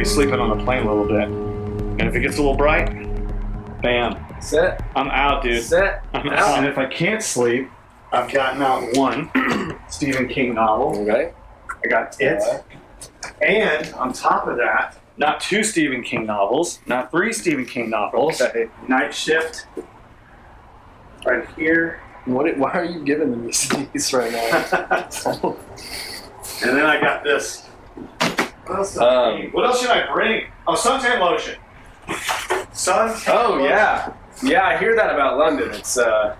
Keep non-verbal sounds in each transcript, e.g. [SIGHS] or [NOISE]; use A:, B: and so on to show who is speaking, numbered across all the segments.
A: be sleeping on the plane a little bit. And if it gets a little bright, bam,
B: Set.
A: I'm out, dude.
B: Set. [LAUGHS]
A: I'm out. And if I can't sleep, I've gotten out one [CLEARS THROAT] Stephen King novel.
B: Okay.
A: I got it. And on top of that, not two Stephen King novels, not three Stephen King novels.
B: Okay.
A: Night Shift. Right here.
B: What? It why are you giving them these [LAUGHS] right now? [LAUGHS]
A: And then I got this. What else, did I
B: Um,
A: need? what else should I bring? Oh, suntan lotion. Suntan
B: oh
A: lotion.
B: yeah. Yeah, I hear that about London. It's uh.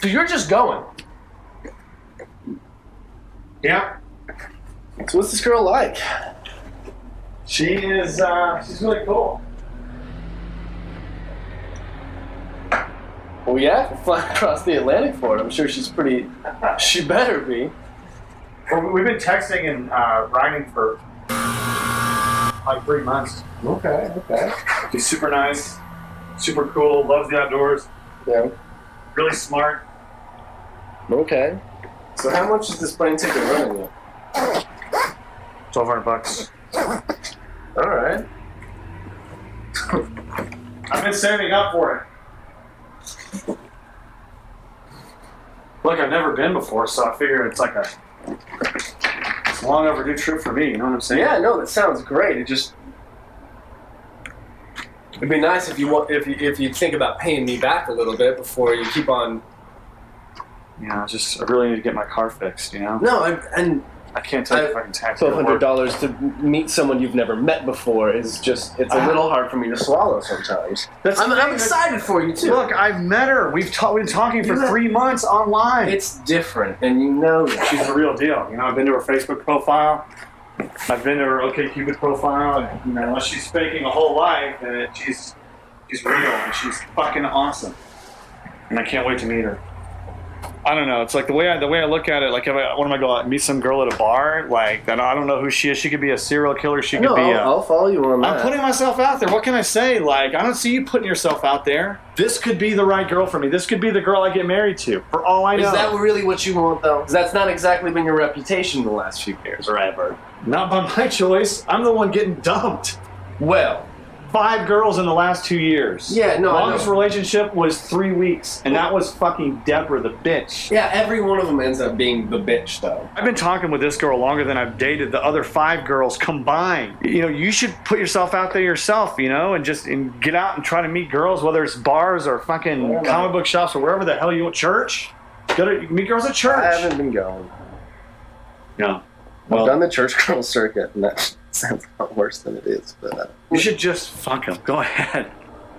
B: So you're just going.
A: Yeah.
B: So what's this girl like?
A: She is, uh, she's really cool.
B: Well, yeah, [LAUGHS] flying across the Atlantic for it. I'm sure she's pretty. She better be.
A: Well, we've been texting and uh, writing for like three months.
B: Okay. Okay.
A: She's super nice, super cool, loves the outdoors,
B: Yeah.
A: really smart.
B: Okay. So how much is this plane ticket running you?
A: Twelve hundred bucks.
B: All right. [LAUGHS]
A: I've been saving up for it. Look, I've never been before, so I figure it's like a, it's a long overdue trip for me. You know what I'm saying?
B: Yeah, no, that sounds great. It just it'd be nice if you want if you if you think about paying me back a little bit before you keep on.
A: Yeah, I just I really need to get my car fixed. You know,
B: No, I, and
A: I can't tell you if I can tax
B: twelve
A: it.
B: hundred dollars to meet someone you've never met before is just it's a little hard for me to swallow sometimes.
A: That's
B: I'm, I'm excited for you too.
A: Look, I've met her. We've, ta- we've been talking for three months online.
B: it's different, and you know that.
A: She's the real deal. You know, I've been to her Facebook profile. I've been to her OkCupid profile. And, you know, unless she's faking a whole life, then she's she's real and she's fucking awesome. And I can't wait to meet her. I don't know. It's like the way I the way I look at it. Like, if I when am I go out and meet some girl at a bar? Like, then I don't know who she is. She could be a serial killer. She could
B: No,
A: be
B: I'll,
A: a.
B: I'll follow you on that.
A: I'm putting myself out there. What can I say? Like, I don't see you putting yourself out there. This could be the right girl for me. This could be the girl I get married to. For all I know.
B: Is that really what you want, though? 'Cause that's not exactly been your reputation in the last few years, or ever.
A: Not by my [LAUGHS] choice. I'm the one getting dumped.
B: Well,
A: Five girls in the last two years.
B: Yeah, no,
A: Longest relationship was three weeks, and that was fucking Deborah, the bitch.
B: yeah, every one of them ends up being the bitch, though.
A: I've been talking with this girl longer than I've dated the other five girls combined. You know, you should put yourself out there yourself, you know, and just and get out and try to meet girls, whether it's bars or fucking comic book shops or wherever the hell you want. Church. Go to meet girls at church.
B: I haven't been going.
A: No.
B: I've done the church [LAUGHS] girl circuit, and that sounds a lot worse than it is. But uh,
A: you should just fuck them. Go ahead.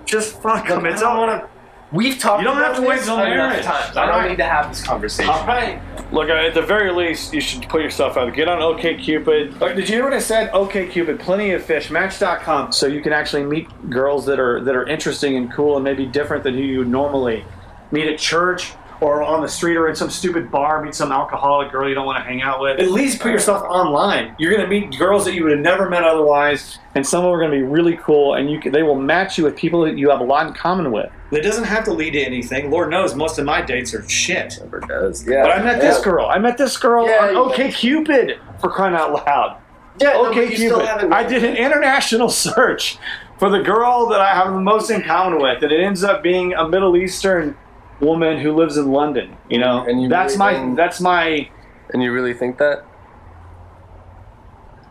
A: Just fuck them. It's all.
B: want to. We've talked.
A: You don't
B: about
A: have to wait
B: this
A: till
B: enough
A: marriage.
B: times. I don't
A: right.
B: need to have this conversation.
A: All right. Look, uh, at the very least, you should put yourself out. there. Get on OKCupid. Like, did you hear what I said? OKCupid, plenty of fish, Match.com, so you can actually meet girls that are that are interesting and cool and maybe different than who you normally meet at church or on the street or in some stupid bar. Meet some alcoholic girl you don't want to hang out with. At least put yourself online. You're going to meet girls that you would have never met otherwise, and some of them are going to be really cool, and you can, they will match you with people that you have a lot in common with. It doesn't have to lead to anything. Lord knows, most of my dates are shit.
B: Never does. Yeah.
A: But I met this girl. I met this girl
B: Yeah,
A: on
B: you-
A: OK Cupid for crying out loud.
B: Yeah. no,
A: OK
B: but you still
A: Cupid. I did an international [LAUGHS] search for the girl that I have the most in common with, and it ends up being a Middle Eastern woman who lives in London. You know,
B: And you
A: that's
B: really
A: my
B: think-
A: that's my
B: And you really think that?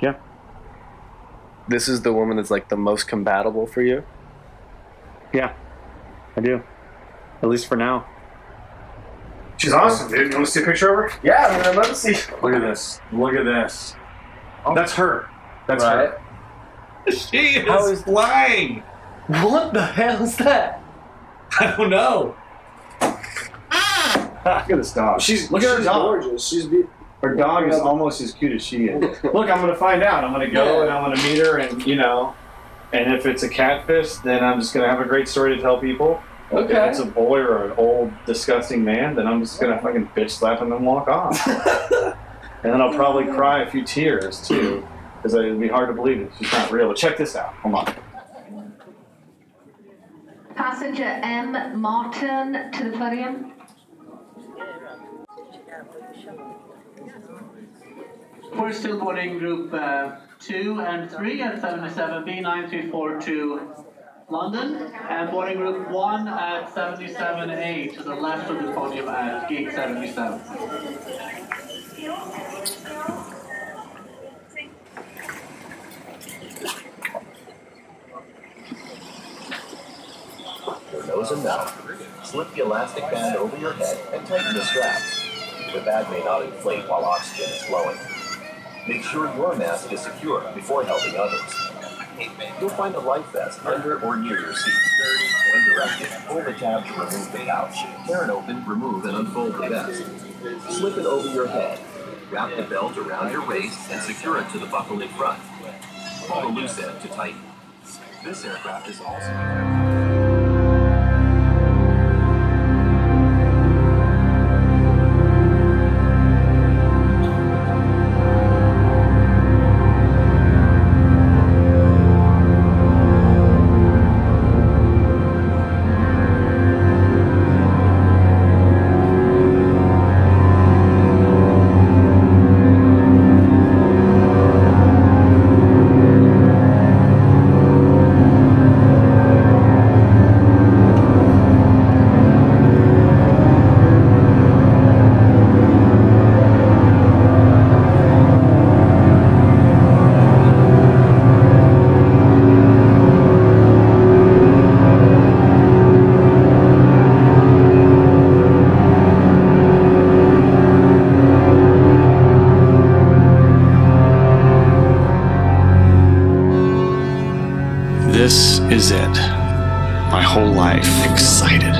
A: Yeah.
B: This is the woman that's like the most compatible for you?
A: yeah. I do, at least for now. She's awesome, dude. You want to see a picture of her?
B: Yeah, I mean, I'd love to see.
A: Look at this. Look at this. Oh. That's her. That's
B: right.
A: her. [LAUGHS] She is,
B: How is-
A: flying.
B: What the hell is that?
A: I don't know. [LAUGHS] Look at this dog. She's look at her
B: She's
A: dog.
B: gorgeous. She's be-
A: Her dog is almost as cute as she is. [LAUGHS] look, I'm gonna find out. I'm gonna go and I'm gonna meet her, and you know, and if it's a catfish, then I'm just gonna have a great story to tell people.
B: Okay.
A: If it's a boy or an old disgusting man, then I'm just gonna fucking bitch slap him and walk off. [LAUGHS] and then I'll probably cry a few tears too, because it'd be hard to believe it. She's not real. But check this out. Hold on.
C: Passenger M. Martin to the podium.
D: We're still boarding group uh, 2 and 3 at 77B9342 London, and boarding group 1 at 77A to the left of the podium at gate 77.
E: your nose and mouth. Slip the elastic band over your head and tighten the straps. The bag may not inflate while oxygen is flowing. Make sure your mask is secure before helping others. You'll find a life vest under or near your seat. When directed, pull the tab to remove the pouch. Tear it open, remove and unfold the vest. Slip it over your head. Wrap the belt around your waist and secure it to the buckle in front. Pull the loose end to tighten. This aircraft is also
A: it. My whole life excited.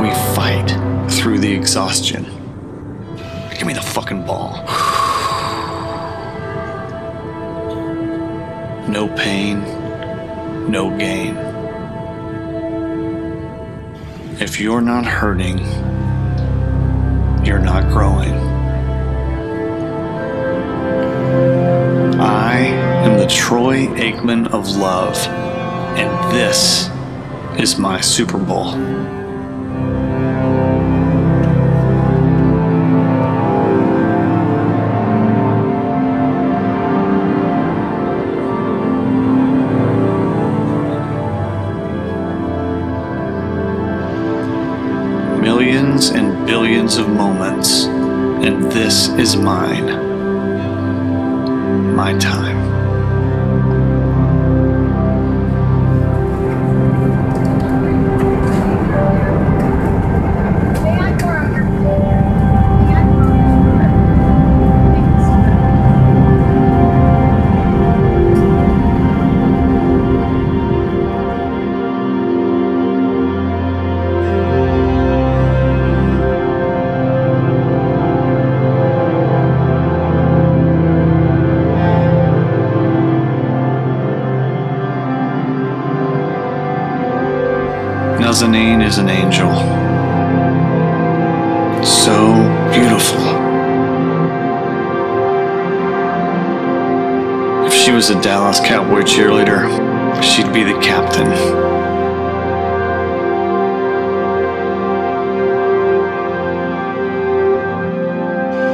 A: We fight through the exhaustion. Give me the fucking ball. No pain, no gain. If you're not hurting, you're not growing. The Troy Aikman of love, and this is my Super Bowl. Millions and billions of moments, and this is mine my time. Was a Dallas Cowboy cheerleader, she'd be the captain.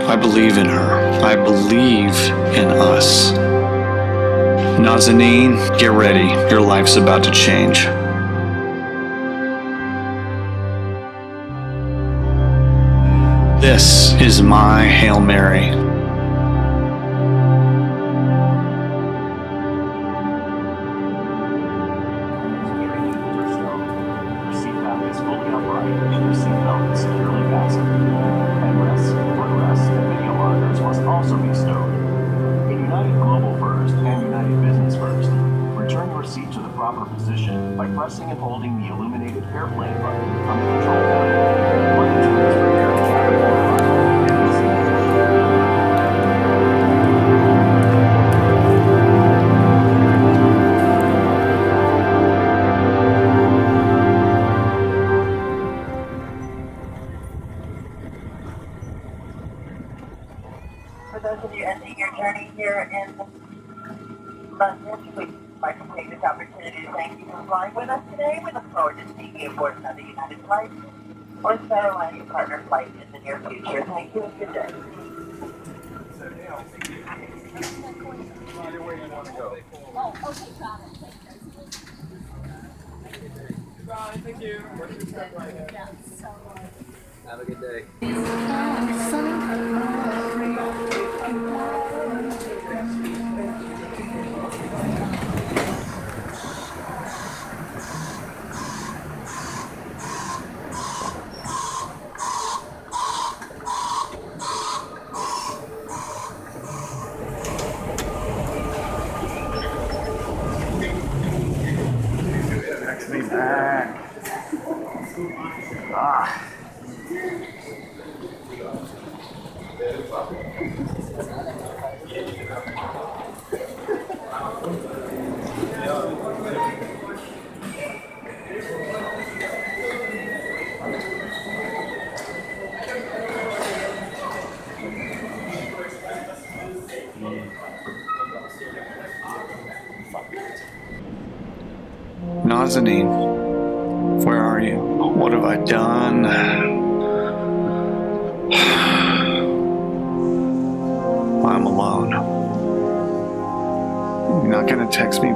A: I believe in her. I believe in us. Nazanin, get ready. Your life's about to change. This is my Hail Mary.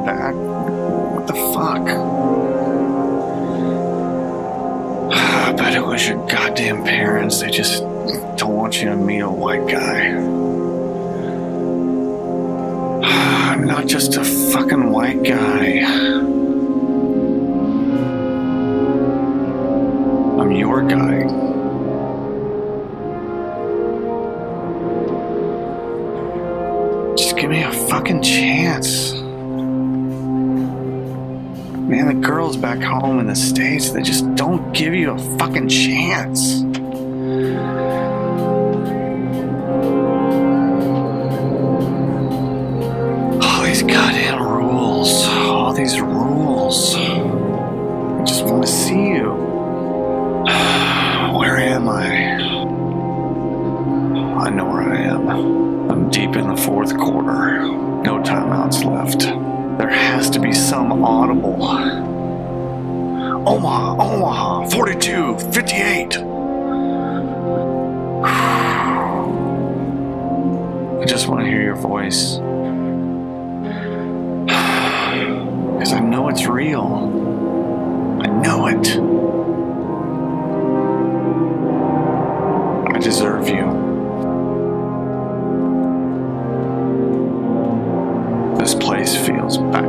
A: Back? What the fuck? [SIGHS] I bet it was your goddamn parents. They just don't want you to meet a white guy. [SIGHS] I'm not just a fucking white guy. Home in the States, they just don't give you a fucking chance. I just want to hear your voice. [SIGHS] Because I know it's real. I know it. I deserve you. This place feels backwards.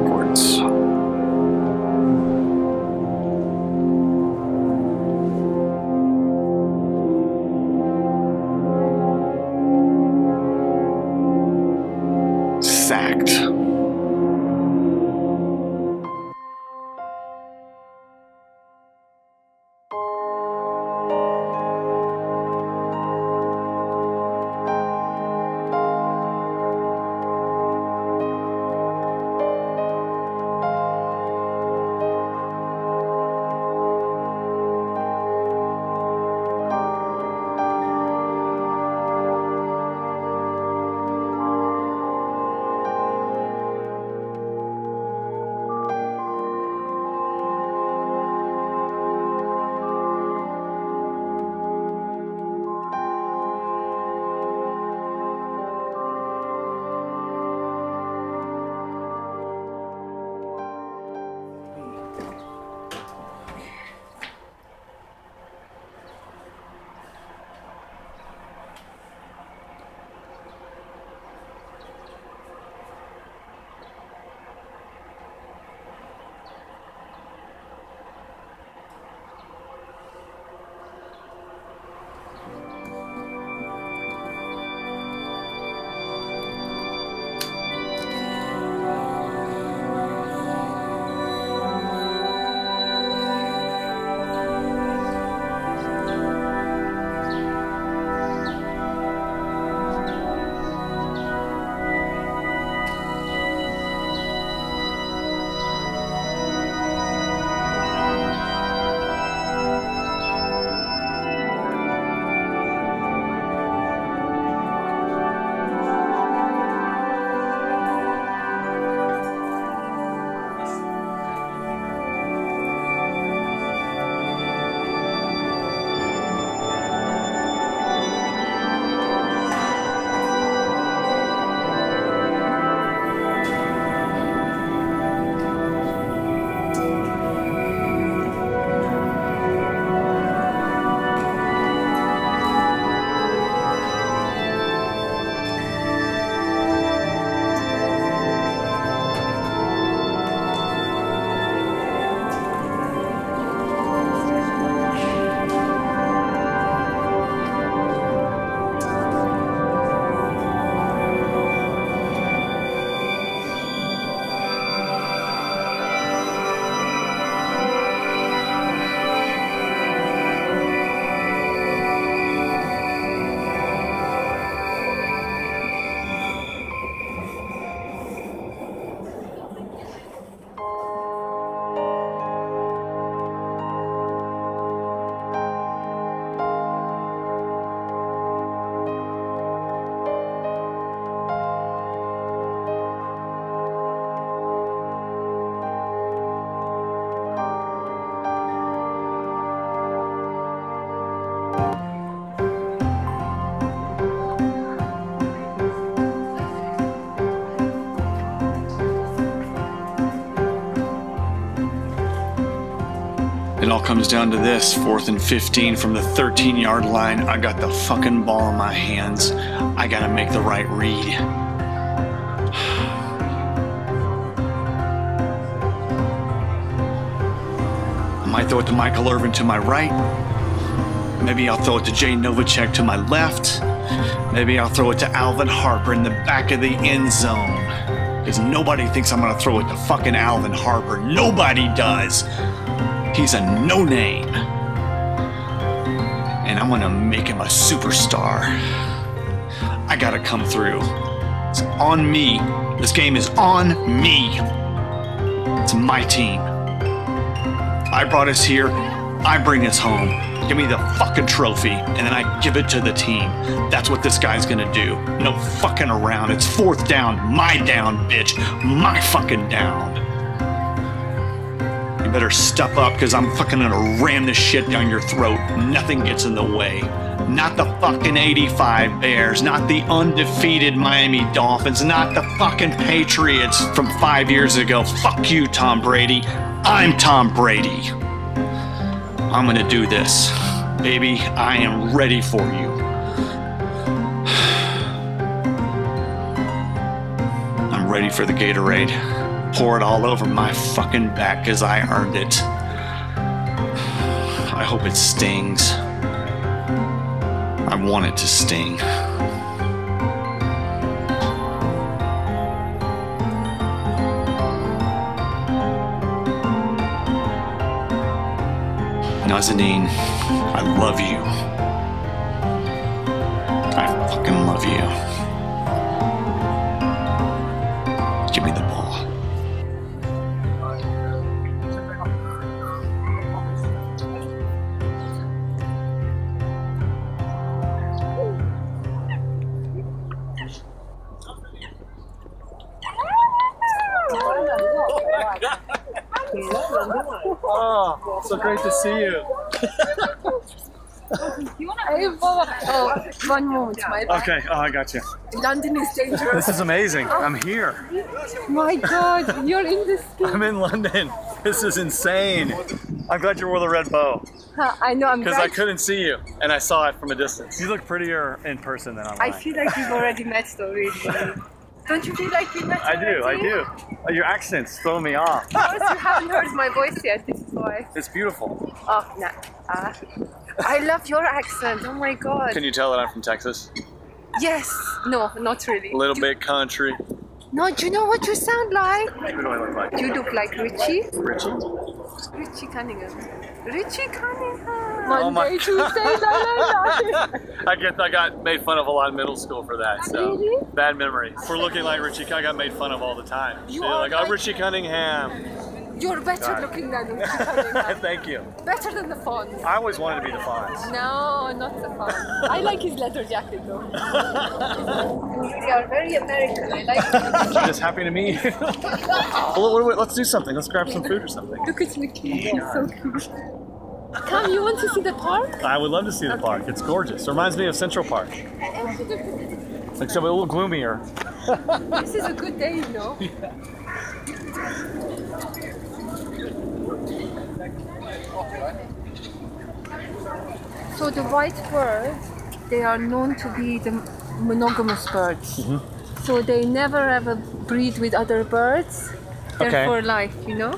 A: All comes down to this fourth and 15 from the 13 yard line. I got the fucking ball in my hands. I gotta make the right read. I might throw it to Michael Irvin to my right. Maybe I'll throw it to Jay Novacek to my left. Maybe I'll throw it to Alvin Harper in the back of the end zone. Because nobody thinks I'm gonna throw it to fucking Alvin Harper. Nobody does. He's a no name. And I'm gonna make him a superstar. I gotta come through. It's on me. This game is on me. It's my team. I brought us here. I bring us home. Give me the fucking trophy, and then I give it to the team. That's what this guy's gonna do. No fucking around. It's fourth down. My down, bitch. My fucking down. Better step up, because I'm fucking gonna ram this shit down your throat. Nothing gets in the way. Not the fucking 85 Bears, not the undefeated Miami Dolphins, not the fucking Patriots from five years ago. Fuck you, Tom Brady. I'm Tom Brady. I'm gonna do this. Baby, I am ready for you. [SIGHS] I'm ready for the Gatorade. Pour it all over my fucking back because I earned it. I hope it stings. I want it to sting. Nazanin, I love you. I fucking love you.
B: So great to see you.
F: Hey, Oh, one moment, my bad.
A: Okay, oh, I got you.
F: London is dangerous.
A: This is amazing. I'm here.
F: My God, you're in this.
A: I'm in London. This is insane. I'm glad you wore the red bow
F: I know, I'm
A: because I couldn't see you and I saw it from a distance. You look prettier in person than online.
F: I feel like we've already met already. Don't you feel like we met
A: I do, I do. Uh, Your accents throw me off. [LAUGHS]
F: Of course, you haven't heard my voice yet. This is why.
A: It's beautiful.
F: Oh, no. Ah. I love your accent. Oh my God.
A: Can you tell that I'm from Texas?
F: Yes. No, not really.
A: A little bit country.
F: No, do you know what you sound like?
A: Who do I look like?
F: You look like Richie.
A: Richie?
F: Richie Cunningham. Richie Cunningham.
A: Oh my
F: Monday, Tuesday, la, la, la.
A: I get I got made fun of a lot in middle school for that. So
F: Really?
A: bad memories. For looking like Richie, I got made fun of all the time.
F: You
A: They're
F: are
A: like, oh, Richie Cunningham.
F: You're better
A: Sorry.
F: looking than [LAUGHS] Richie Cunningham.
A: Thank you.
F: Better than the font.
A: I always wanted to be the Fonz.
F: No, not the font. [LAUGHS] I like his leather jacket though. [LAUGHS] you are very American. I like it.
A: Just happy to meet you. well, wait, wait, let's do something. Let's grab some food or something.
F: Look at Mickey. Oh He's so cute. Come, you want to see the park?
A: I would love to see the park. It's gorgeous. It reminds me of Central Park, except a little gloomier.
F: This is a good day, you know. [LAUGHS] So the white birds, they are known to be the monogamous birds. Mm-hmm. So they never ever breed with other birds. They're
A: Okay.
F: for life, you know?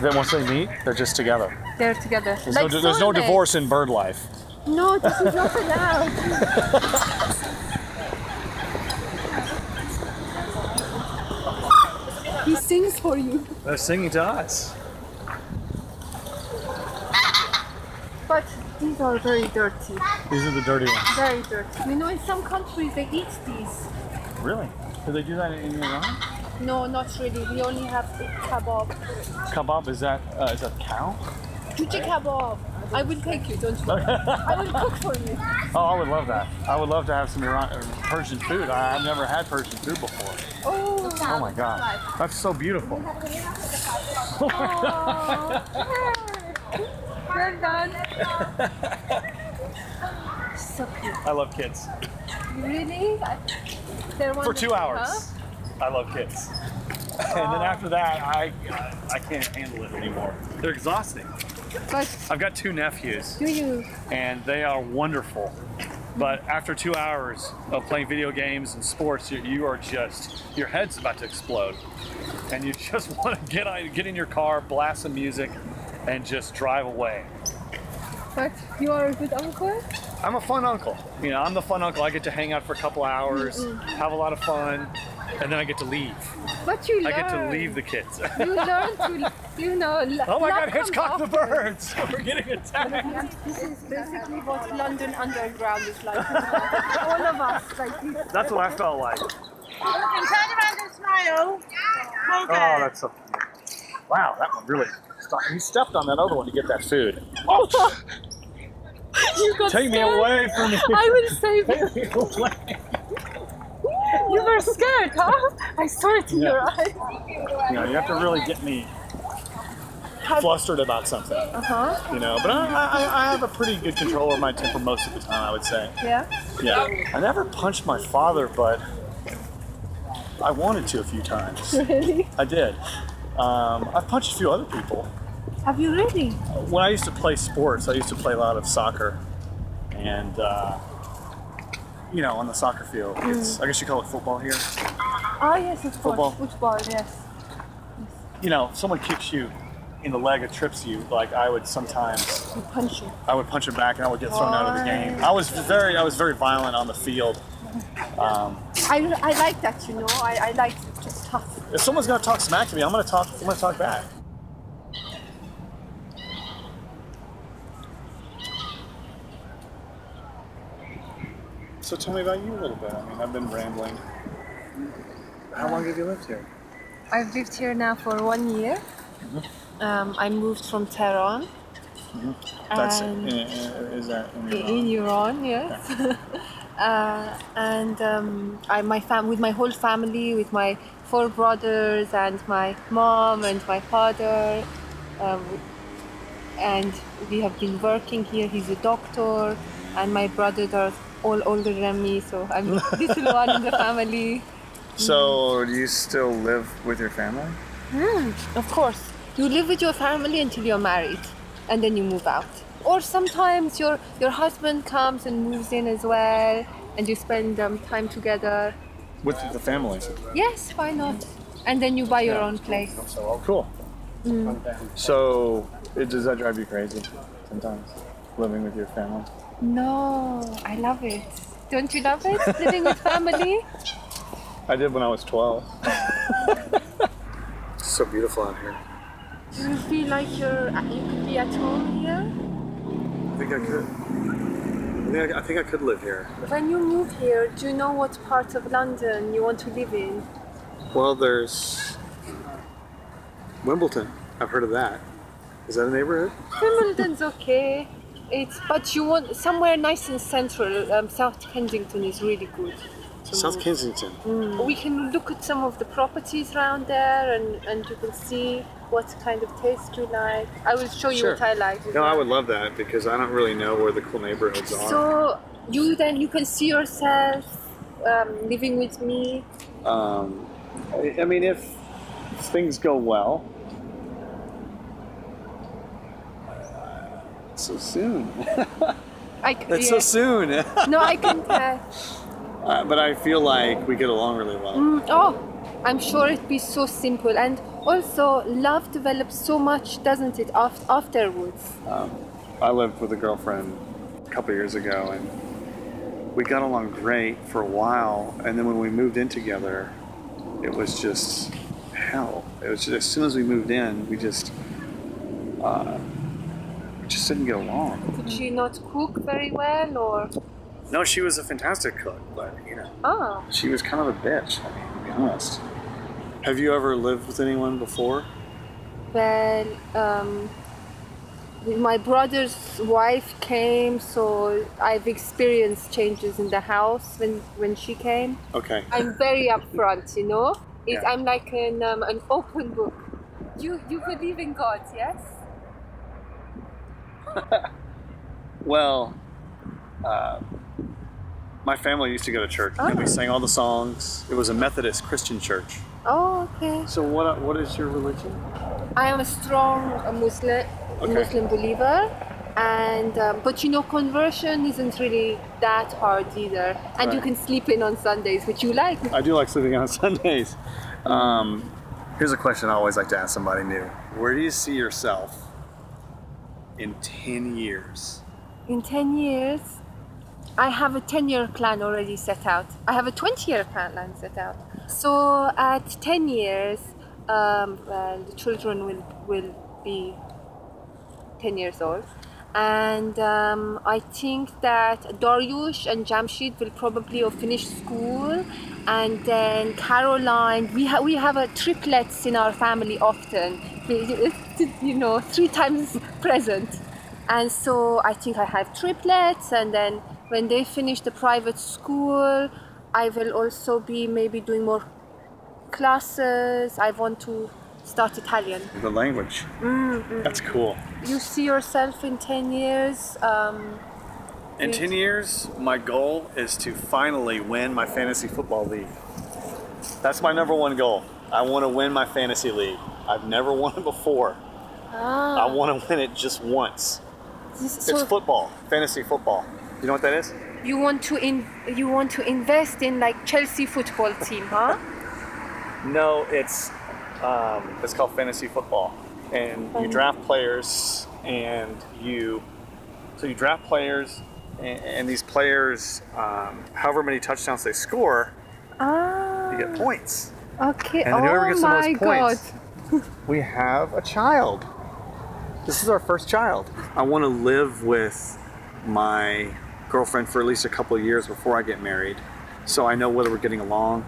A: Then once they meet, they're just together.
F: They're together.
A: There's,
F: like
A: no, there's no divorce in bird life.
F: No, this is not allowed. he sings for you.
A: They're singing to us.
F: But these are very dirty.
A: These are the dirty ones.
F: Very dirty. You know, in some countries they eat these.
A: Really? Do they do that in Iran?
F: No, not really. We only have the kebab.
A: Kebab is that uh, is that cow?
F: Joojeh kebab. I will take you, don't you? I will cook for you. [LAUGHS]
A: Oh, I would love that. I would love to have some Iran uh, Persian food. I, I've never had Persian food before.
F: Oh,
A: Oh my god, that's so beautiful.
F: Aw. well done. [LAUGHS] so cute.
A: I love kids.
F: Really? They're
A: For two hours,
F: huh?
A: I love kids. [LAUGHS] And then after that, I I can't handle it anymore. They're exhausting.
F: But
A: I've got two nephews,
F: do you?
A: and they are wonderful. But after two hours of playing video games and sports, you, you are just your head's about to explode, and you just [LAUGHS] want to get on, get in your car, blast some music, and just drive away.
F: But you are a good uncle.
A: I'm a fun uncle. You know, I'm the fun uncle. I get to hang out for a couple hours, have a lot of fun, and then I get to leave.
F: But you learn.
A: I get to leave the kids.
F: You learn to, you know. [LAUGHS]
A: oh my God!
F: comes
A: Hitchcock the birds! [LAUGHS] We're getting attacked. [LAUGHS]
F: This is basically what London Underground is like. All of us, like.
A: That's what I felt like.
G: Turn around and smile.
A: Oh, that's so. Wow, that one really. He stepped on that other one to get that food. Oh,
F: You got
A: take me away from me.
F: I will save you.
A: Take me away.
F: You were scared, huh? I saw it in
A: Yeah.
F: your eyes.
A: You know, you have to really get me flustered about something.
F: Uh huh.
A: You know, but I, I, I have a pretty good control of my temper most of the time. I would say.
F: Yeah.
A: Yeah. I never punched my father, but I wanted to a few times.
F: Really?
A: I did. Um, I've punched a few other people.
F: Have you really?
A: When I used to play sports, I used to play a lot of soccer, and uh, you know, on the soccer field, it's I guess you call it football here.
F: Ah, yes, it's
A: Football.
F: Football, yes.
A: You know, if someone kicks you in the leg or trips you, like I would sometimes,
F: You punch you.
A: I would punch him back and I would get thrown out of the game. I was very, I was very violent on the field. Um,
F: I, I like that, you know. I, I like just tough.
A: if someone's gonna talk smack to me, I'm gonna talk, I'm gonna talk back. So tell me about you a little bit. I mean, I've been rambling. How long have you lived here?
F: I've lived here now for one year.
A: Mm-hmm.
F: Um, I moved from Tehran.
A: That's
F: And-
A: in, in- is that in your
F: in Iran, yes. [LAUGHS] uh, and um, I, my fam, with my whole family, with my four brothers and my mom and my father, um, and we have been working here. He's a doctor, and my brothers are all older than me, so I'm [LAUGHS] the little one in the family.
A: So, do you still live with your family?
F: Of course, you live with your family until you're married, and then you move out. Or sometimes your your husband comes and moves in as well, and you spend um, time together.
A: With the family.
F: Yes, why not? And then you buy your own place.
A: Cool. So, it, does that drive you crazy sometimes? Living with your family?
F: No, I love it. Don't you love it? Living with family?
A: I did when I was 12. it's [LAUGHS] so beautiful out here.
F: Do you feel like you're uh, you could be at home here?
A: I think I could. I think I, I think I could live here.
F: When you move here, do you know what part of London you want to live in?
A: Well, there's Wimbledon. I've heard of that. Is that a neighborhood?
F: Wimbledon's okay. It's but you want somewhere nice and central. Um, South Kensington is really good.
A: South
F: move.
A: Kensington.
F: We can look at some of the properties around there, and and you can see what kind of taste you like. I will show you
A: Sure.
F: what I like. as
A: No, I would love that because I don't really know where the cool neighborhoods are.
F: So you then you can see yourself um, living with me.
A: Um, I I mean, if things go well. So soon. [LAUGHS]
F: I
A: That's
F: yeah.
A: so soon. [LAUGHS]
F: No, I can tell.
A: Uh, but I feel like we get along really well.
F: Mm, oh, I'm sure it'd be so simple. And also, love develops so much, doesn't it, af- afterwards?
A: I lived with a girlfriend a couple years ago, and we got along great for a while. And then when we moved in together, it was just hell. It was just as soon as we moved in, we just uh, just didn't get along.
F: Could she not cook very well, or
A: No, she was a fantastic cook, but you know,
F: ah?
A: she was kind of a bitch. I mean, to be honest. Have you ever lived with anyone before?
F: Well, um, my brother's wife came, so I've experienced changes in the house when when she came.
A: Okay.
F: I'm very upfront, you know. It's,
A: Yeah.
F: I'm like an um, an open book. You you believe in God, yes? [LAUGHS]
A: Well, uh, my family used to go to church, and we
F: Oh.
A: sang all the songs. It was a Methodist Christian church.
F: Oh, okay.
A: So, what what is your religion?
F: I am a strong Muslim
A: Okay.
F: Muslim believer. And um, but you know, conversion isn't really that hard either, and you can sleep in on Sundays, which you like.
A: I do like sleeping on [LAUGHS] Sundays. Um, here's a question I always like to ask somebody new. Where do you see yourself in 10 years?
F: In 10 years, I have a 10 year plan already set out. I have a 20 year plan set out. So at 10 years, um, well, the children will, will be 10 years old. And um, I think that Dariush and Jamshid will probably have finished school. And then Caroline, we, ha- we have a triplets in our family often, you know, three times present. And so I think I have triplets, and then when they finish the private school, I will also be maybe doing more classes. I want to start Italian.
A: The language. That's cool.
F: You see yourself in 10 years? Um,
A: In
F: Yes.
A: 10 years, my goal is to finally win my fantasy football league. That's my number one goal. I want to win my fantasy league. I've never won it before. I
F: ah,
A: want to win it just once.
F: this-
A: It's
F: so
A: football, fantasy football. You know what that is?
F: you want to in, you want to invest in like Chelsea football team, huh?
A: No, it's um, it's called fantasy football, and you
F: Um.
A: draft players, and you so you draft players, and, and these players, um, however many touchdowns they score,
F: Ah,
A: you get points.
F: okay.
A: And then whoever
F: oh
A: gets the
F: my
A: most
F: god.
A: points, we have a child. This is our first child. I want to live with my girlfriend for at least a couple of years before I get married, so I know whether we're getting along,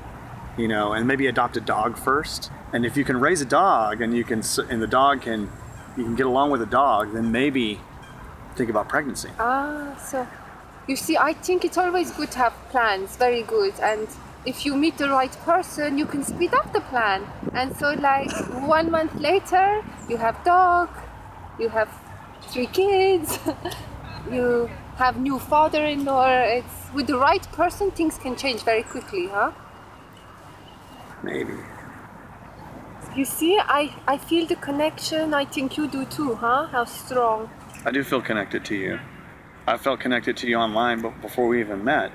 A: you know, and maybe adopt a dog first. And if you can raise a dog and you can, and the dog can, you can get along with a dog, then maybe think about pregnancy.
F: Ah, so you see, I think it's always good to have plans, very good. And if you meet the right person, you can speed up the plan. And so, like one month later, you have dog, you have three kids, [LAUGHS] you have new father-in-law. It's with the right person, things can change very quickly, huh?
A: Maybe.
F: You see, I I feel the connection. I think you do too, huh? How strong.
A: I do feel connected to you. I felt connected to you online but before we even met.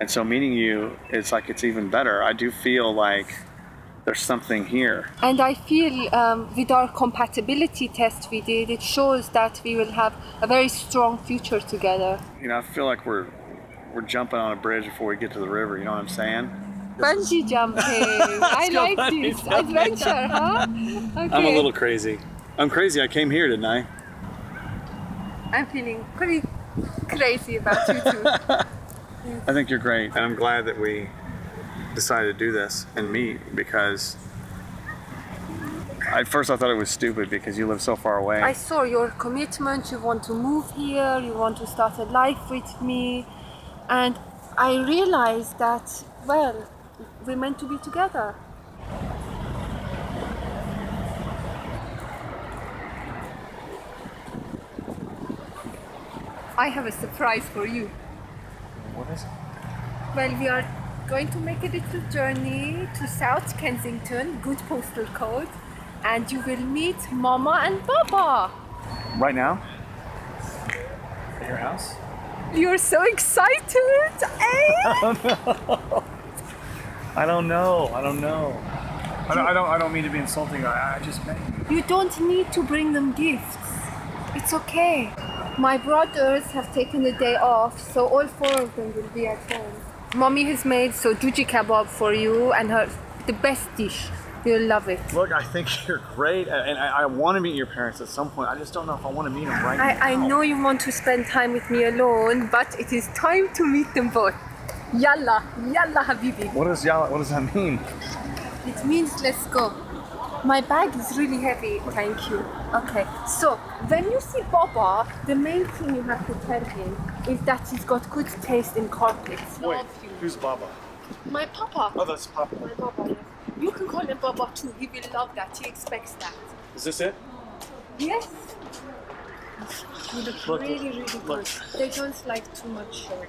A: And so meeting you, it's like it's even better. I do feel like there's something here.
F: And I feel um, with our compatibility test we did, it shows that we will have a very strong future together.
A: You know, I feel like we're we're jumping on a bridge before we get to the river, you know what I'm saying?
F: Bungee jumping. [LAUGHS] I like this
A: jumping.
F: adventure, huh? Okay.
A: I'm a little crazy. I'm crazy. I came here, didn't I?
F: I'm feeling pretty crazy about you too. [LAUGHS]
A: I think you're great. And I'm glad that we decided to do this and meet because at first I thought it was stupid because you live so far away.
F: I saw your commitment. You want to move here. You want to start a life with me, and I realized that well, we're meant to be together. I have a surprise for you.
A: What is it?
F: Well, we are going to make a little journey to South Kensington, good postal code, and you will meet Mama and Papa.
A: Right now? At your house?
F: You're so excited, eh? [LAUGHS]
A: I don't know. I don't know. I don't, I don't, I don't mean to be insulting. I, I just met you.
F: You don't need to bring them gifts. It's okay. My brothers have taken the day off, so all four of them will be at home. Mommy has made so joojeh kebab for you and her the best dish. You'll love it.
A: Look, I think [LAUGHS] you're great, and I, I want to meet your parents at some point. I just don't know if I want to meet them right now.
F: I, I know you want to spend time with me alone, but it is time to meet them both. Yalla, yalla habibi.
A: What does y'all? What does that mean?
F: It means let's go. My bag is really heavy, thank you. Okay, so when you see Baba, the main thing you have to tell him is that he's got good taste in carpets.
A: Wait,
F: Love you.
A: who's Baba?
F: My papa.
A: Oh, that's Papa.
F: My Baba, yes. You can call him Baba too. He will love that. He expects that.
A: Is this it?
F: Yes. You look,
A: Look,
F: really, really
A: look.
F: good. They don't like too much showing.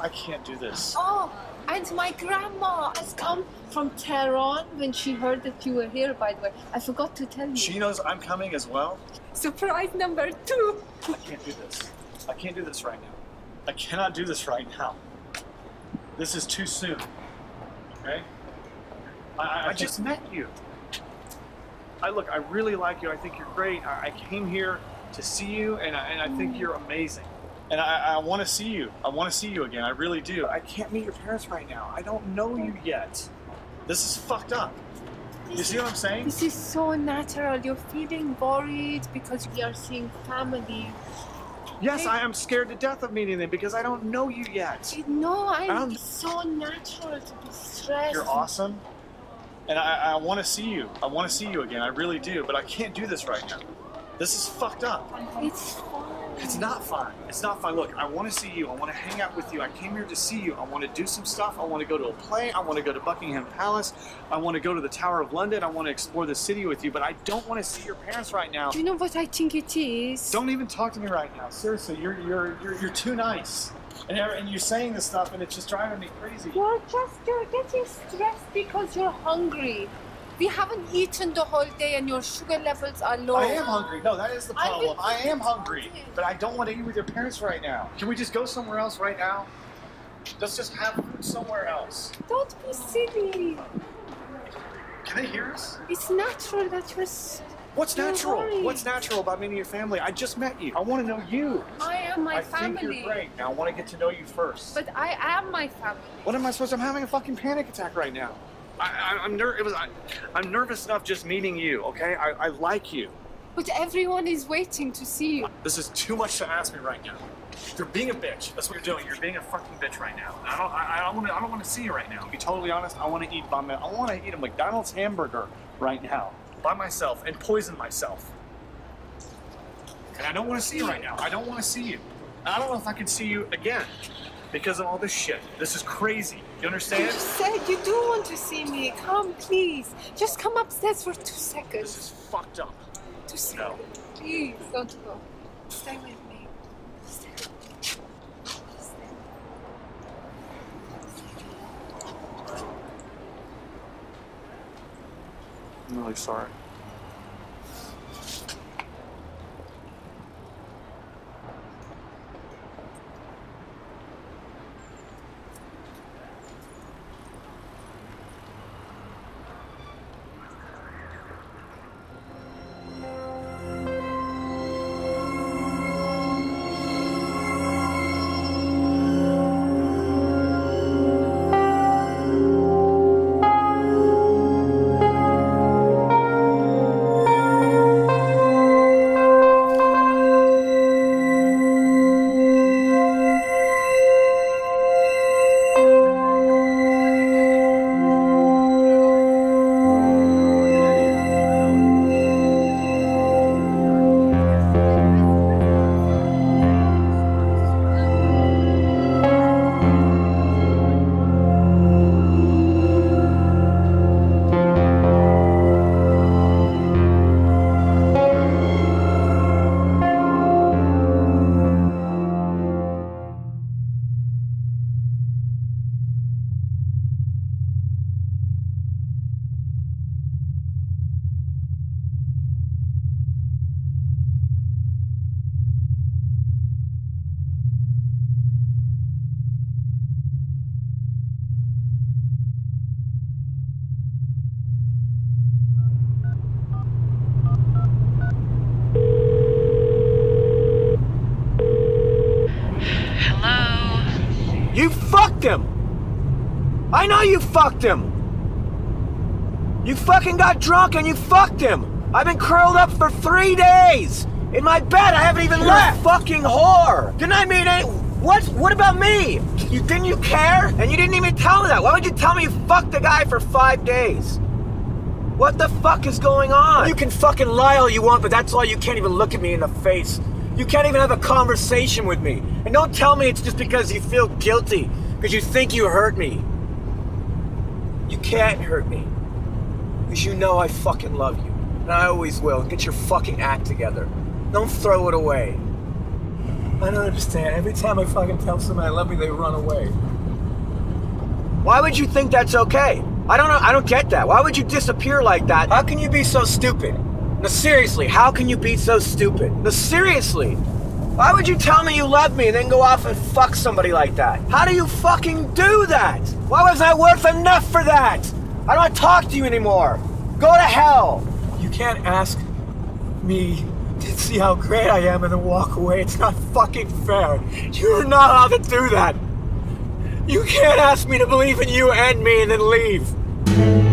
A: I can't do this.
F: Oh, And my grandma has come from Tehran when she heard that you were here, by the way. I forgot to tell you.
A: She knows I'm coming as well.
F: Surprise number two.
A: I can't do this. I can't do this right now. I cannot do this right now. This is too soon. Okay? I, I, I just met you. I look. I really like you. I think you're great. I, I came here to see you, and I, and I think mm. you're amazing. And I, I want to see you. I want to see you again. I really do. I can't meet your parents right now. I don't know you yet. This is fucked up. You see what I'm saying?
F: This is so natural. You're feeling worried because we are seeing family.
A: Yes, I am scared to death of meeting them because I don't know you yet.
F: No, I'm
A: I'm-
F: so natural to be stressed.
A: You're awesome. And I, I want to see you. I want to see you again. I really do. But I can't do this right now. This is fucked up.
F: It's fine.
A: It's not fun. It's not fun. Look, I want to see you. I want to hang out with you. I came here to see you. I want to do some stuff. I want to go to a play. I want to go to Buckingham Palace. I want to go to the Tower of London. I want to explore the city with you. But I don't want to see your parents right now.
F: Do you know what I think it is?
A: Don't even talk to me right now. Seriously, you're you're you're, you're too nice. And, you're- and you're saying this stuff, and it's just driving me crazy.
F: You're just you're getting stressed because you're hungry. We haven't eaten the whole day and your sugar levels are low.
A: I am hungry. No, that is the problem. I am hungry, but I don't want to eat with your parents right now. Can we just go somewhere else right now? Let's just have food somewhere else.
F: Don't be silly.
A: Can they hear us?
F: It's natural that you're.
A: What's
F: You're
A: natural?
F: worried.
A: What's natural about meeting your family? I just met you. I want to know you.
F: I am my
A: I
F: family.
A: think you're great. Now I want to get to know you first.
F: But I am my family.
A: what am I supposed to? I'm having a fucking panic attack right now. I, I, I'm ner- it was, I, I'm nervous enough just meeting you. Okay, I, I like you.
F: But everyone is waiting to see you.
A: This is too much to ask me right now. You're being a bitch. That's what you're doing. You're being a fucking bitch right now. I don't. I, I don't want to. I don't want to see you right now. To be totally honest, I want to eat by I want to eat a McDonald's hamburger right now by myself and poison myself. And I don't want to see you right now. I don't want to see you. I don't know if I can see you again because of all this shit. This is crazy. You understand?
F: You said you do want to see me. Come, please. Just come upstairs for two seconds.
A: This is fucked up.
F: Two seconds. Please, don't go. Stay with me. Stay. Stay.
A: I'm really sorry.
H: Fucked him! You fucking got drunk and you fucked him! I've been curled up for three days! In my bed, I haven't even left! fucking whore! Didn't I mean any. What? What about me? You didn't you care? And you didn't even tell me that. Why would you tell me you fucked the guy for five days? What the fuck is going on? You can fucking lie all you want, but that's why you can't even look at me in the face. You can't even have a conversation with me. And don't tell me it's just because you feel guilty, because you think you hurt me. Can't hurt me. Because you know I fucking love you. And I always will. Get your fucking act together. Don't throw it away. I don't understand. Every time I fucking tell somebody I love you, they run away.
I: Why would you think that's okay? I don't know. I don't get that. Why would you disappear like that? How can you be so stupid? No, seriously, how can you be so stupid? No, seriously. Why would you tell me you love me and then go off and fuck somebody like that? How do you fucking do that? Why was I worth enough for that? I don't want to talk to you anymore. Go to hell. You can't ask me to see how great I am and then walk away. It's not fucking fair. You're not allowed to do that. You can't ask me to believe in you and me and then leave.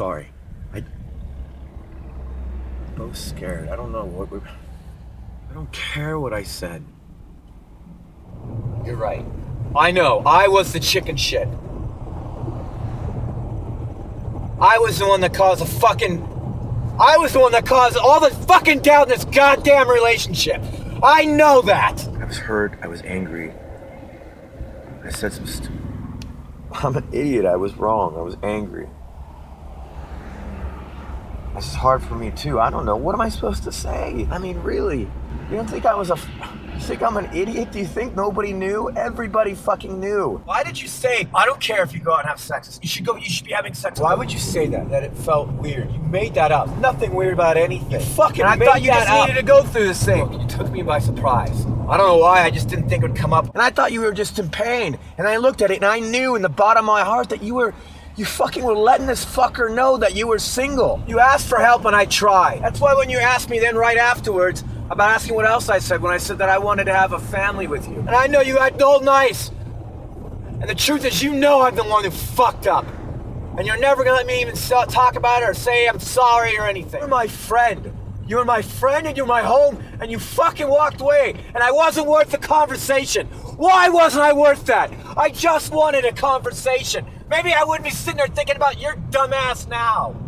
H: Sorry. I. I was scared. I don't know what we. I don't care what I said.
J: You're right.
H: I know. I was the chicken shit. I was the one that caused the fucking. I was the one that caused all the fucking doubt in this goddamn relationship. I know that.
K: I was hurt. I was angry. I said some stupid... I'm an idiot. I was wrong. I was angry. Hard for me too. I don't know. What am I supposed to say? I mean, really? You don't think I was a f-
H: You think I'm an idiot? Do you think nobody knew? Everybody fucking knew. Why did you say, I don't care if you go out and have sex? You should go, you should be having sex. Why would you say that? That it felt weird. You made that up. Nothing weird about anything. You fucking
J: I
H: made
J: thought you just
H: up.
J: needed to go through this thing.
H: Look, you took me by surprise. I don't know why, I just didn't think it would come up. And I thought you were just in pain. And I looked at it and I knew in the bottom of my heart that you were. You fucking were letting this fucker know that you were single. You asked for help and I tried. That's why when you asked me then right afterwards about asking what else I said when I said that I wanted to have a family with you. And I know you acted all nice. And the truth is, you know I'm the one who fucked up. And you're never gonna let me even talk about it or say I'm sorry or anything. You're my friend. You were my friend and you're my home, and you fucking walked away, and I wasn't worth the conversation. Why wasn't I worth that? I just wanted a conversation. Maybe I wouldn't be sitting there thinking about your dumbass now.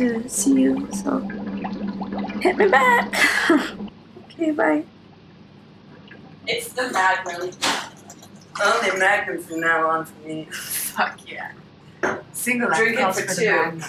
L: To
M: see you. So hit me back. [LAUGHS] okay, bye.
L: It's the Magnum. Only Magnum from now on for me.
N: Fuck yeah. Single
L: Drinking
N: calls
L: for
N: the
L: two.
N: man.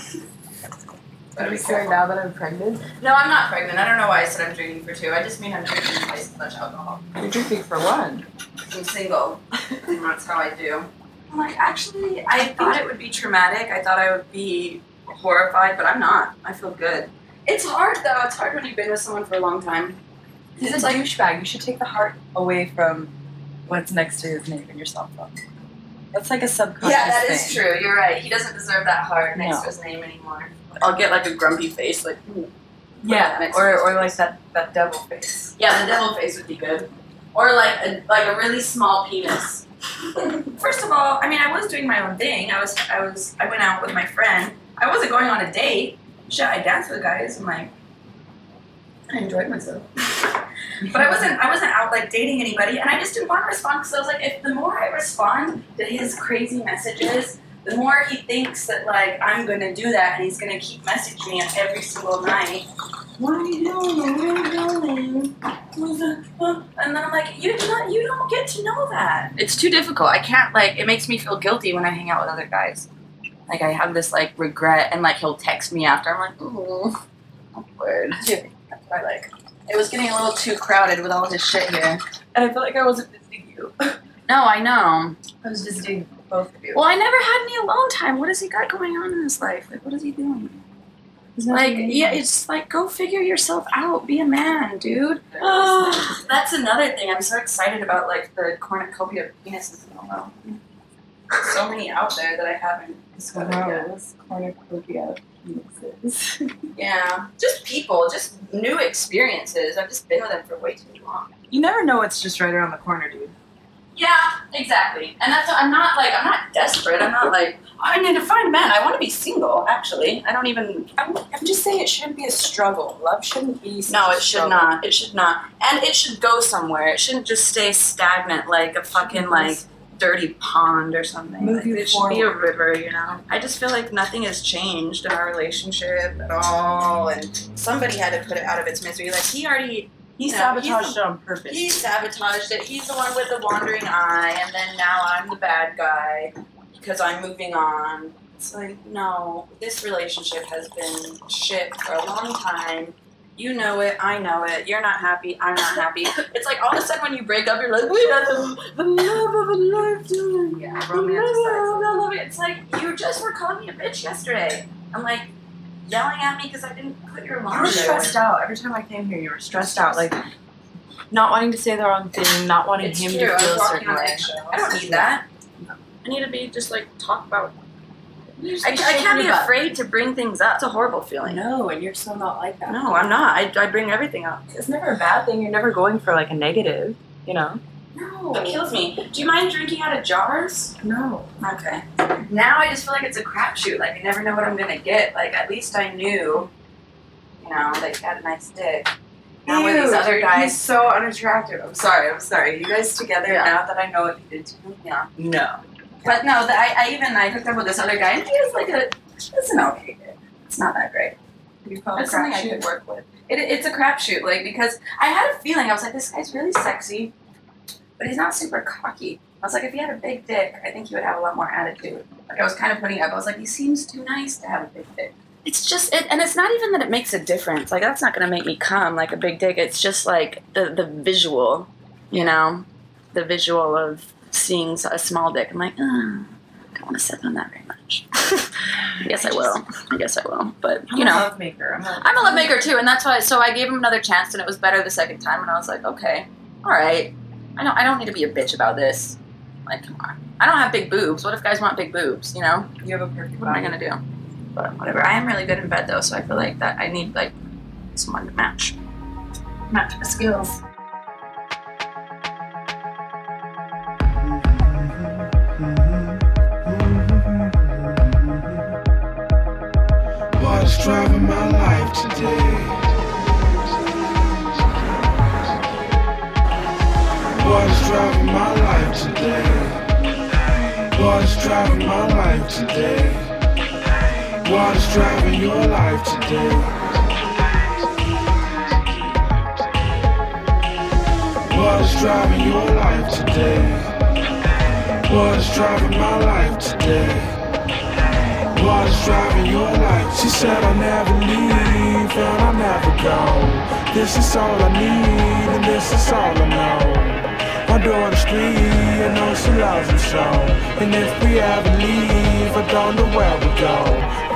N: Are we saying now that I'm pregnant?
L: No, I'm not pregnant. I don't know why I said I'm drinking for two. I just mean I'm drinking twice as much alcohol.
N: You're drinking for one.
L: I'm single. and [LAUGHS] that's how I do. I'm like, actually, I thought it would be traumatic. I thought I would be horrified, but I'm not. I feel good. It's hard though. It's hard when you've been with someone for a long time.
N: He's a douchebag. You should take the heart away from what's next to his name in your cell phone. That's like a subconscious
L: Yeah, that
N: thing.
L: is true. You're right. He doesn't deserve that heart next
N: No.
L: to his name anymore. I'll get like a grumpy face, like "Ooh."
N: Yeah,
L: Next
N: or, or like that, that devil face.
L: Yeah, the devil face would be good. Or like a like a really small penis. [LAUGHS] First of all, I mean, I was doing my own thing. I was I was I went out with my friend. I wasn't going on a date. Shit, I danced with guys. I'm like, I enjoyed myself. [LAUGHS] but I wasn't I wasn't out like dating anybody, and I just didn't want to respond because I was like, if the more I respond to his crazy messages, the more he thinks that like I'm gonna do that, and he's gonna keep messaging me every single night. What are you doing? Where are you going? And then I'm like, you don't, you don't get to know that. It's too difficult. I can't like. It makes me feel guilty when I hang out with other guys. Like I have this like regret, and like he'll text me after. I'm like, ooh, awkward. That's what I like. It was getting a little too crowded with all this shit here.
N: And I feel like I wasn't visiting you. [LAUGHS]
L: No, I know.
N: I was visiting both of you.
L: Well, I never had any alone time. What has he got going on in his life? Like, what is he doing? Like, yeah, it's like go figure yourself out. Be a man, dude. Oh, [SIGHS] that's another thing. I'm so excited about like the cornucopia of penises in the world. So many out there that I haven't discovered yet.
N: Gross cornucopia penises.
L: Yeah, just people, just new experiences. I've just been with them for way too long.
N: you never know what's just right around the corner, dude.
L: Yeah, exactly. And that's I'm not like I'm not desperate. I'm not like I need to find a man. I want to be single. Actually, I don't even.
N: I'm, I'm just saying it shouldn't be a struggle. Love shouldn't be. such
L: No,
N: a
L: it should
N: struggle.
L: not. It should not. And it should go somewhere. It shouldn't just stay stagnant like a fucking like dirty pond or something.
N: Move
L: Like, it should be a river, you know. I just feel like nothing has changed in our relationship at all, and somebody had to put it out of its misery. Like he already.
N: He
L: you know,
N: sabotaged it on purpose.
L: He sabotaged it. He's the one with the wandering eye, and then now I'm the bad guy because I'm moving on. It's like, no, this relationship has been shit for a long time. You know it, I know it. You're not happy, I'm not happy. It's like all of a sudden when you break up, you're like, we had the, the love of a lifetime.
N: Yeah,
L: The
N: romanticized.
L: love it. It's like you just were calling me a bitch yesterday. I'm like yelling at me because I didn't put your alarm.
N: You were
L: there.
N: stressed out every time I came here. You were stressed out, like not wanting to say the wrong thing, not wanting
L: It's
N: him
L: true.
N: to feel a certain way.
L: I don't need that. I need to be just like talk about. I, I can't be afraid to bring things up. It's a horrible feeling.
N: No, and you're so not like that.
L: No, I'm not. I, I bring everything up.
N: It's never a bad thing. You're never going for like a negative, you know?
L: No, it kills me. Do you mind drinking out of jars?
N: No.
L: Okay. Now I just feel like it's a crapshoot. Like I never know what I'm gonna get. Like at least I knew, you know, like had a nice dick. Now with these other guys,
N: He's so unattractive. I'm sorry. I'm sorry. You guys together
L: Yeah.
N: now that I know what you did to him?
L: yeah.
N: No.
L: But no, the, I, I even I hooked up with this other guy, and he has like a it's an okay dick. It's not that great.
N: You call it
L: That's something I could work with. It, it's a crapshoot, like because I had a feeling I was like, this guy's really sexy, but he's not super cocky. I was like, if he had a big dick, I think he would have a lot more attitude. Like I was kind of putting up. I was like, he seems too nice to have a big dick. It's just, it, and it's not even that it makes a difference. Like that's not gonna make me come like a big dick. It's just like the the visual, you know, the visual of seeing a small dick. I'm like, oh, I don't want to sit on that very much. [LAUGHS] I guess I will. I guess I will. But
N: I'm
L: you
N: a
L: know,
N: love maker. I'm a,
L: I'm a love maker too, and that's why. So I gave him another chance, and it was better the second time. And I was like, okay, all right. I don't. I don't need to be a bitch about this. Like, come on. I don't have big boobs. What if guys want big boobs? You know?
N: You have a perfect
L: What am I gonna do? But whatever. I am really good in bed though, so I feel like that I need like someone to match, match my skills.
O: What's driving my life today? What's driving my life today? What's driving my life today? What is driving your life today? What is driving your life today? What is driving my life today? What is driving your life? She said I'll never leave and I'll never go. This is all I need and this is all I know. My daughter's three, I know she loves him so. And if we ever leave, I don't know where we go.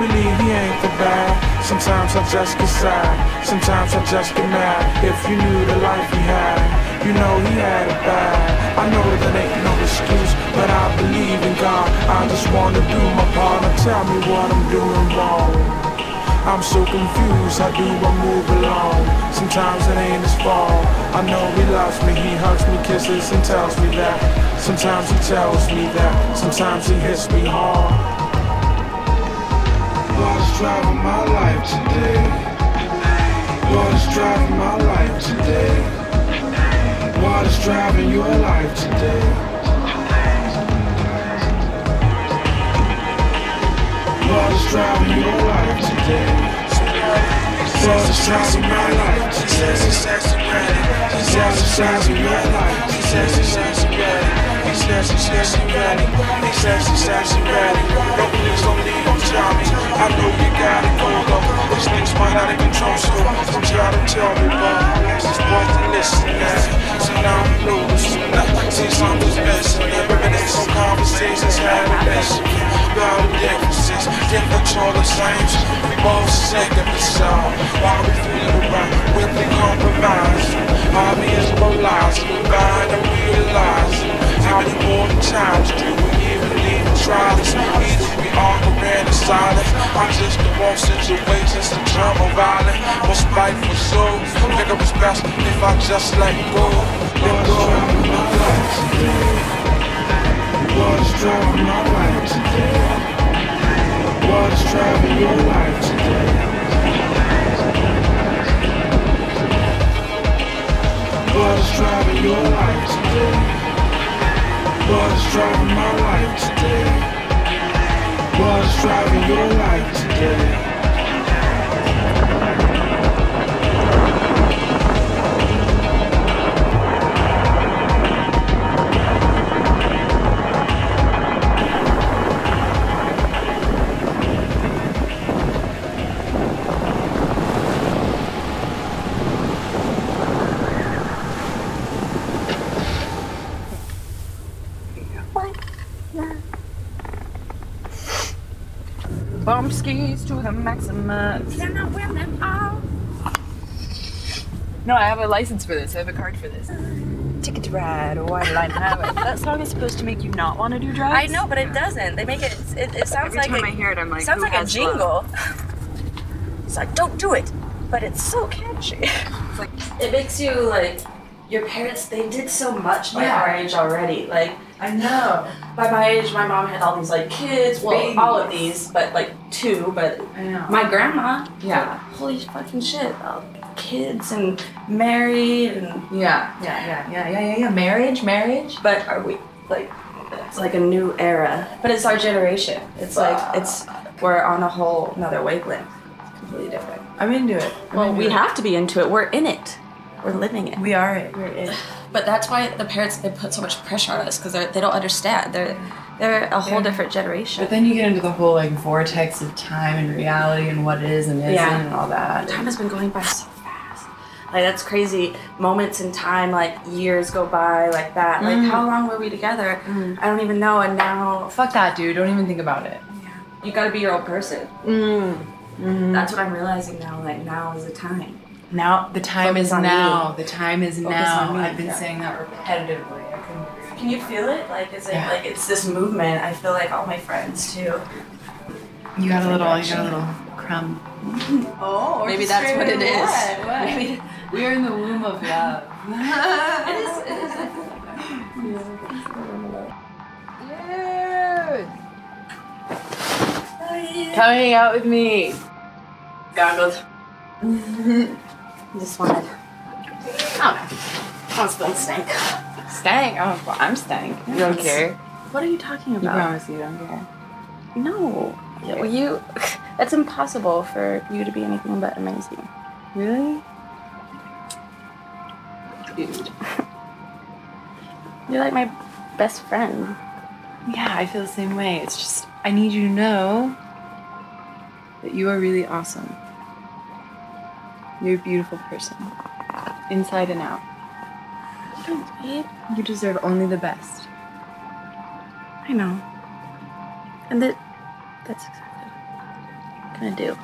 O: Believe he ain't the bad. Sometimes I just get sad, sometimes I just get mad. If you knew the life he had, you know he had it bad. I know that ain't no excuse, but I believe in God. I just wanna do my part. Now tell me what I'm doing wrong. I'm so confused, how do I move along? Sometimes it ain't his fault. I know he loves me, he hugs me, kisses and tells me that. Sometimes he tells me that, sometimes he hits me hard. What is driving my life today? What is driving my life today? What is driving your life today? What is driving your life today? What is driving my life today? No, please don't leave, don't. I know you got it, go go. These things might out of control, so don't try to tell me, but just want to I'm losing. See something's missing. Reminisce on conversations had about the differences, different all the same. We both sick the sound. While we feel around, when we compromise. Army is mobilized, combined and realize. How many more times do we even need to try this? Either we go ran in silence. I'm just the wrong situations to drama violent. Spiteful soul. Think it was best if I just let go. Driving your life today?
N: Skis to the maximum. Can I them all? No, I have a license for this. I have a card for this. Ticket to ride, or white line highway. [LAUGHS] That song is supposed to make you not want to do drugs.
L: I know, but it doesn't. They make it. It, it sounds
N: Every
L: like
N: time
L: a,
N: I hear it, I'm like,
L: sounds like a jingle. [LAUGHS] It's like don't do it, but it's so catchy. It's like it makes you like your parents. They did so much by
N: Yeah.
L: our age already. Like
N: I know.
L: by my age, my mom had all these like kids. Well, all of these, but like two. But my grandma.
N: Yeah.
L: Holy fucking shit! uh, Kids and married and
N: Yeah, yeah, yeah, yeah, yeah, yeah, yeah. Marriage, marriage.
L: But are we like it's like a new era? But it's our generation. It's like it's we're on a whole another wavelength. Completely different.
N: I'm into it. I'm
L: Well,
N: into
L: we
N: it.
L: have to be into it. We're in it. We're living it.
N: We are it.
L: We're in. But that's why the parents they put so much pressure on us because they don't understand. They're they're a whole
N: Yeah.
L: different generation.
N: But then you get into the whole like vortex of time and reality and what is and isn't
L: Yeah.
N: and all that.
L: time has been going by so fast. Like that's crazy. Moments in time, like years go by like that. Like
N: Mm.
L: how long were we together? I don't even know. And now
N: Fuck that, dude. Don't even think about it.
L: Yeah, you got to be your own person.
N: Mm. Mhm.
L: That's what I'm realizing now. Like now is the time.
N: Now the time
L: Focus
N: is now.
L: me.
N: The time is
L: Focus
N: now. I've been
L: yeah.
N: saying that repetitively. I couldn't agree.
L: Can you feel it? Like is it
N: Yeah.
L: like it's this movement? I feel like all my friends too.
N: You got a little. You got a little crumb. [LAUGHS]
L: Oh, maybe that's what it is.
N: What? [LAUGHS] What?
L: Maybe
N: We are in the womb of love. [LAUGHS]
L: it is. It is. I feel like that.
N: Come hang out with me.
L: Goggled. Just wanted. Oh, don't know. I was feeling stank.
N: Stank. Oh, well, I'm stank. You don't care.
L: What are you talking about?
N: You promise you don't care.
L: No. Well, you. [LAUGHS] It's impossible for you to be anything but amazing.
N: Really? Dude.
L: You're like my best friend.
N: Yeah, I feel the same way. It's just, I need you to know that you are really awesome. You're a beautiful person, inside and out.
L: Thanks, babe.
N: You deserve only the best.
L: I know. And that that's exactly what I'm gonna do.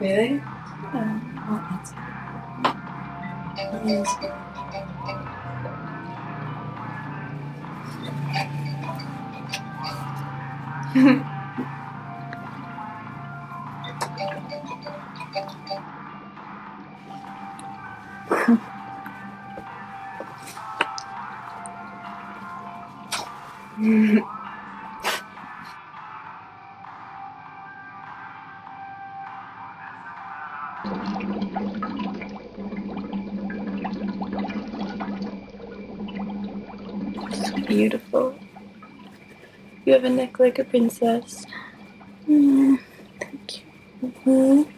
N: Really?
L: Beautiful. [LAUGHS] like a princess. Mm, thank you. Mhm.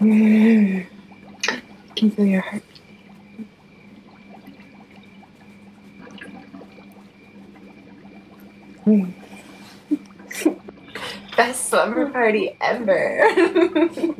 N: Mm. I can feel your heart. Mm. Best slumber party ever. [LAUGHS]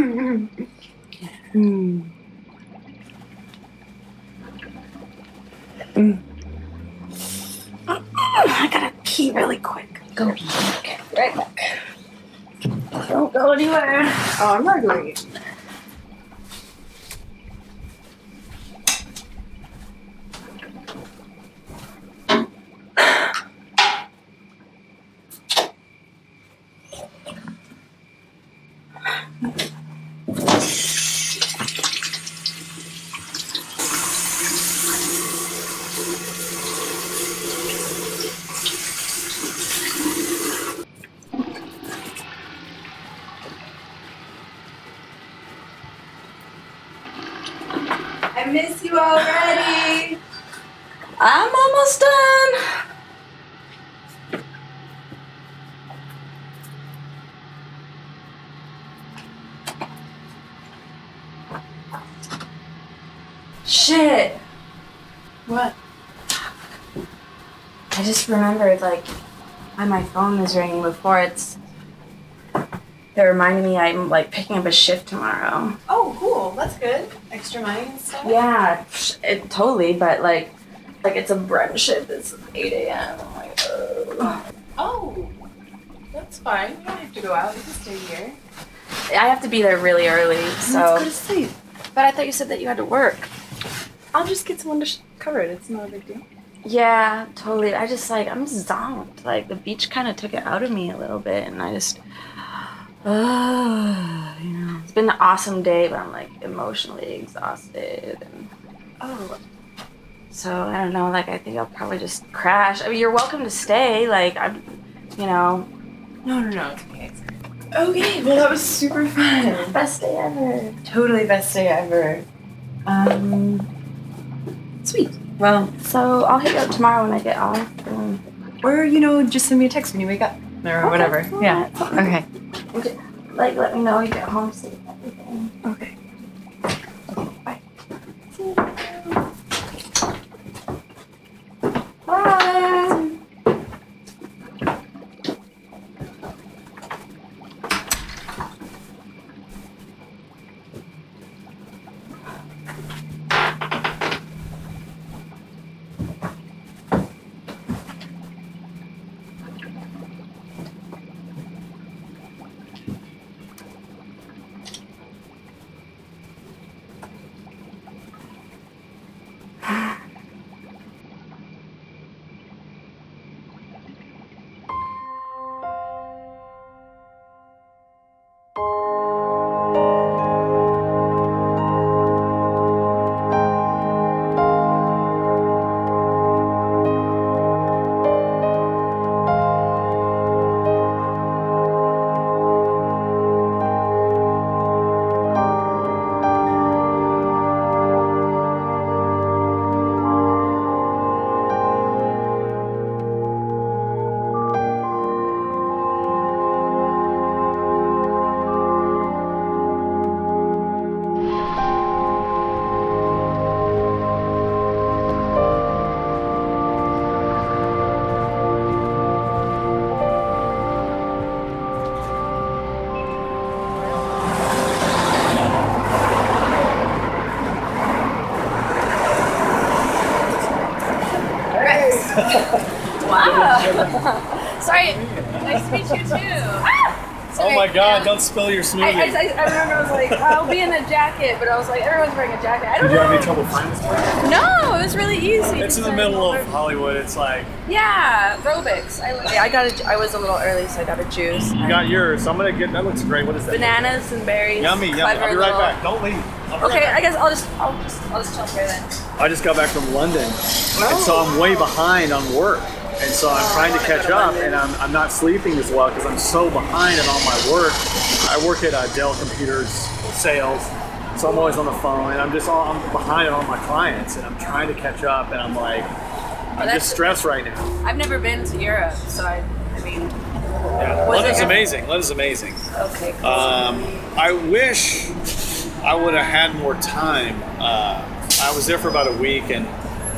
L: my phone is ringing before. It's. It reminded me I'm, like, picking up a shift tomorrow.
N: Oh, cool. That's good. Extra money and stuff.
L: Yeah, it, totally, but, like, like it's a brunch shift. It's 8 a.m. I'm like, ugh.
N: Oh, that's fine. You don't have to go out. You can stay here.
L: I have to be there really early, so.
N: Let's go to sleep.
L: But I thought you said that you had to work.
N: I'll just get someone to sh- cover it. It's not a big deal.
L: Yeah, totally. I just like I'm zonked. Like the beach kind of took it out of me a little bit, and I just, uh, [SIGHS] you know, it's been an awesome day, but I'm like emotionally exhausted, and
N: Oh,
L: so I don't know. Like I think I'll probably just crash. I mean, you're welcome to stay. Like I'm, you know,
N: no, no, no. It's okay. It's okay. Okay, well, that was super fun.
L: best day ever.
N: Totally best day ever. Um. Well,
L: So I'll hit you up tomorrow when I get off.
N: or, you know, just send me a text when you wake up. Or
L: Okay,
N: whatever. Yeah. Okay.
L: Like let me know you get home safe. Everything.
N: Okay.
A: God! Don't spill your
L: I,
A: smoothie.
L: I, I I remember I was like, I'll be in a jacket, but I was like, everyone's wearing a jacket. I don't
A: Did you have any trouble finding this place?
L: No, it was really easy.
A: It's in the middle of Hollywood. It's like
L: Yeah, aerobics. I, yeah, I got a, I was a little early, so I got a juice.
A: you got yours. I'm gonna get. That looks great. What is that?
L: Bananas and berries.
A: Yummy, yummy.
L: Clever
A: I'll be right
L: little-
A: back. Don't leave. I'll right
L: Okay,
A: back.
L: I guess I'll just, I'll just, I'll just chill here then.
A: I just got back from London, and so I'm way oh. behind on work. And so I'm
L: Oh,
A: trying to
L: oh,
A: catch
L: go to
A: up, and I'm, I'm not sleeping as well because I'm so behind on all my work. I work at uh, Dell Computers sales, so I'm always on the phone, and I'm just all, I'm behind on all my clients, and I'm trying to catch up, and I'm like, I'm just stressed right now.
L: I've never been to Europe, so I, I mean,
A: Yeah, London's amazing. London's amazing.
L: okay. Cool.
A: Um, I wish I would have had more time. Uh, I was there for about a week, and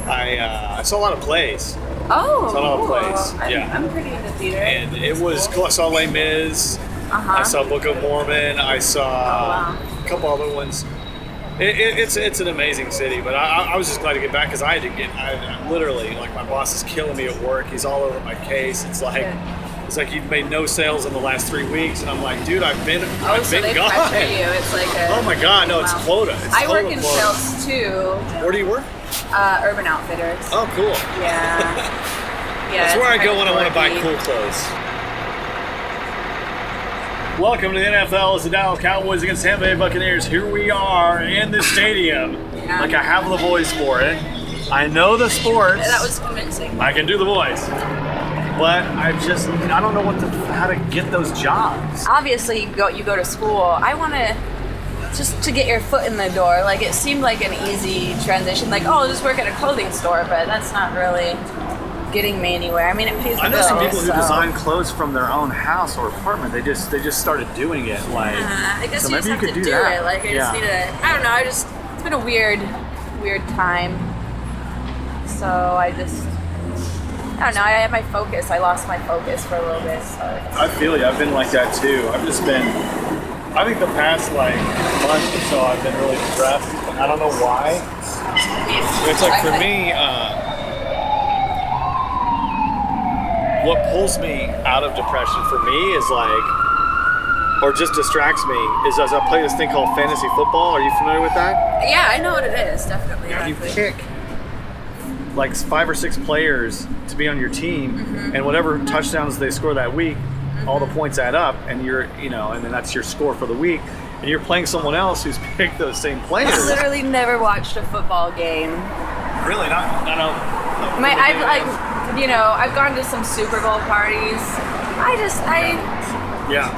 A: I uh, I saw a lot of plays.
L: oh,
A: saw a lot of
L: cool.
A: plays,
L: I'm,
A: yeah.
L: I'm pretty into theater.
A: And it was cool. I saw Les Mis.
L: Uh-huh.
A: I saw Book of Mormon. I saw
L: Oh,
A: a couple other ones. It, it, it's it's an amazing city, but I, I was just glad to get back because I had to get. I, I literally like my boss is killing me at work. He's all over my case. It's like it's like you've made no sales in the last three weeks, and I'm like, dude, I've been
L: Oh,
A: I've
L: so
A: been
L: they
A: gone.
L: It's like a.
A: Oh my God, no, it's
L: Wow.
A: quota. It's
L: I work in
A: quota.
L: sales too.
A: Where do you work?
L: Uh, Urban Outfitters.
A: Oh, cool.
L: Yeah. [LAUGHS] Yeah.
A: That's where I go when I want to buy cool clothes. Welcome to the NFL. It's the Dallas Cowboys against Tampa Bay Buccaneers. Here we are in the stadium.
L: Yeah.
A: Like I have the voice for it. I know the sports.
L: That was convincing.
A: I can do the voice. But I just I don't know what to, how to get those jobs.
L: Obviously, you go you go to school. I want to just to get your foot in the door. Like it seemed like an easy transition. Like oh, I'll just work at a clothing store, but that's not really getting me anywhere. I mean, it pays the
A: I know some people who design clothes from their own house or apartment. They just they just started doing it. Like
L: I guess
A: so
L: you
A: maybe
L: just
A: you
L: have
A: could
L: to
A: do
L: do,
A: that.
L: it. Like I
A: yeah.
L: just need to. I don't know. I just it's been a weird, weird time. So I just. I don't know. I had my focus. I lost my focus for a little bit. So
A: I feel you. I've been like that too. I've just been. I think the past like month or so, I've been really depressed. I don't know why. [LAUGHS] It's like for me, uh, what pulls me out of depression for me is like, or just distracts me, is as I play this thing called fantasy football. Are you familiar with that?
L: yeah, I know what it is. Definitely.
A: Yeah, you
L: definitely.
A: pick like five or six players to be on your team,
L: Mm-hmm.
A: and whatever touchdowns they score that week, all the points add up, and you're, you know, and then that's your score for the week. And you're playing someone else who's [LAUGHS] picked those same players.
L: I've literally never watched a football game.
A: Really, not, I don't.
L: My, I've like, you know, I've gone to some Super Bowl parties. I just, I,
A: Yeah.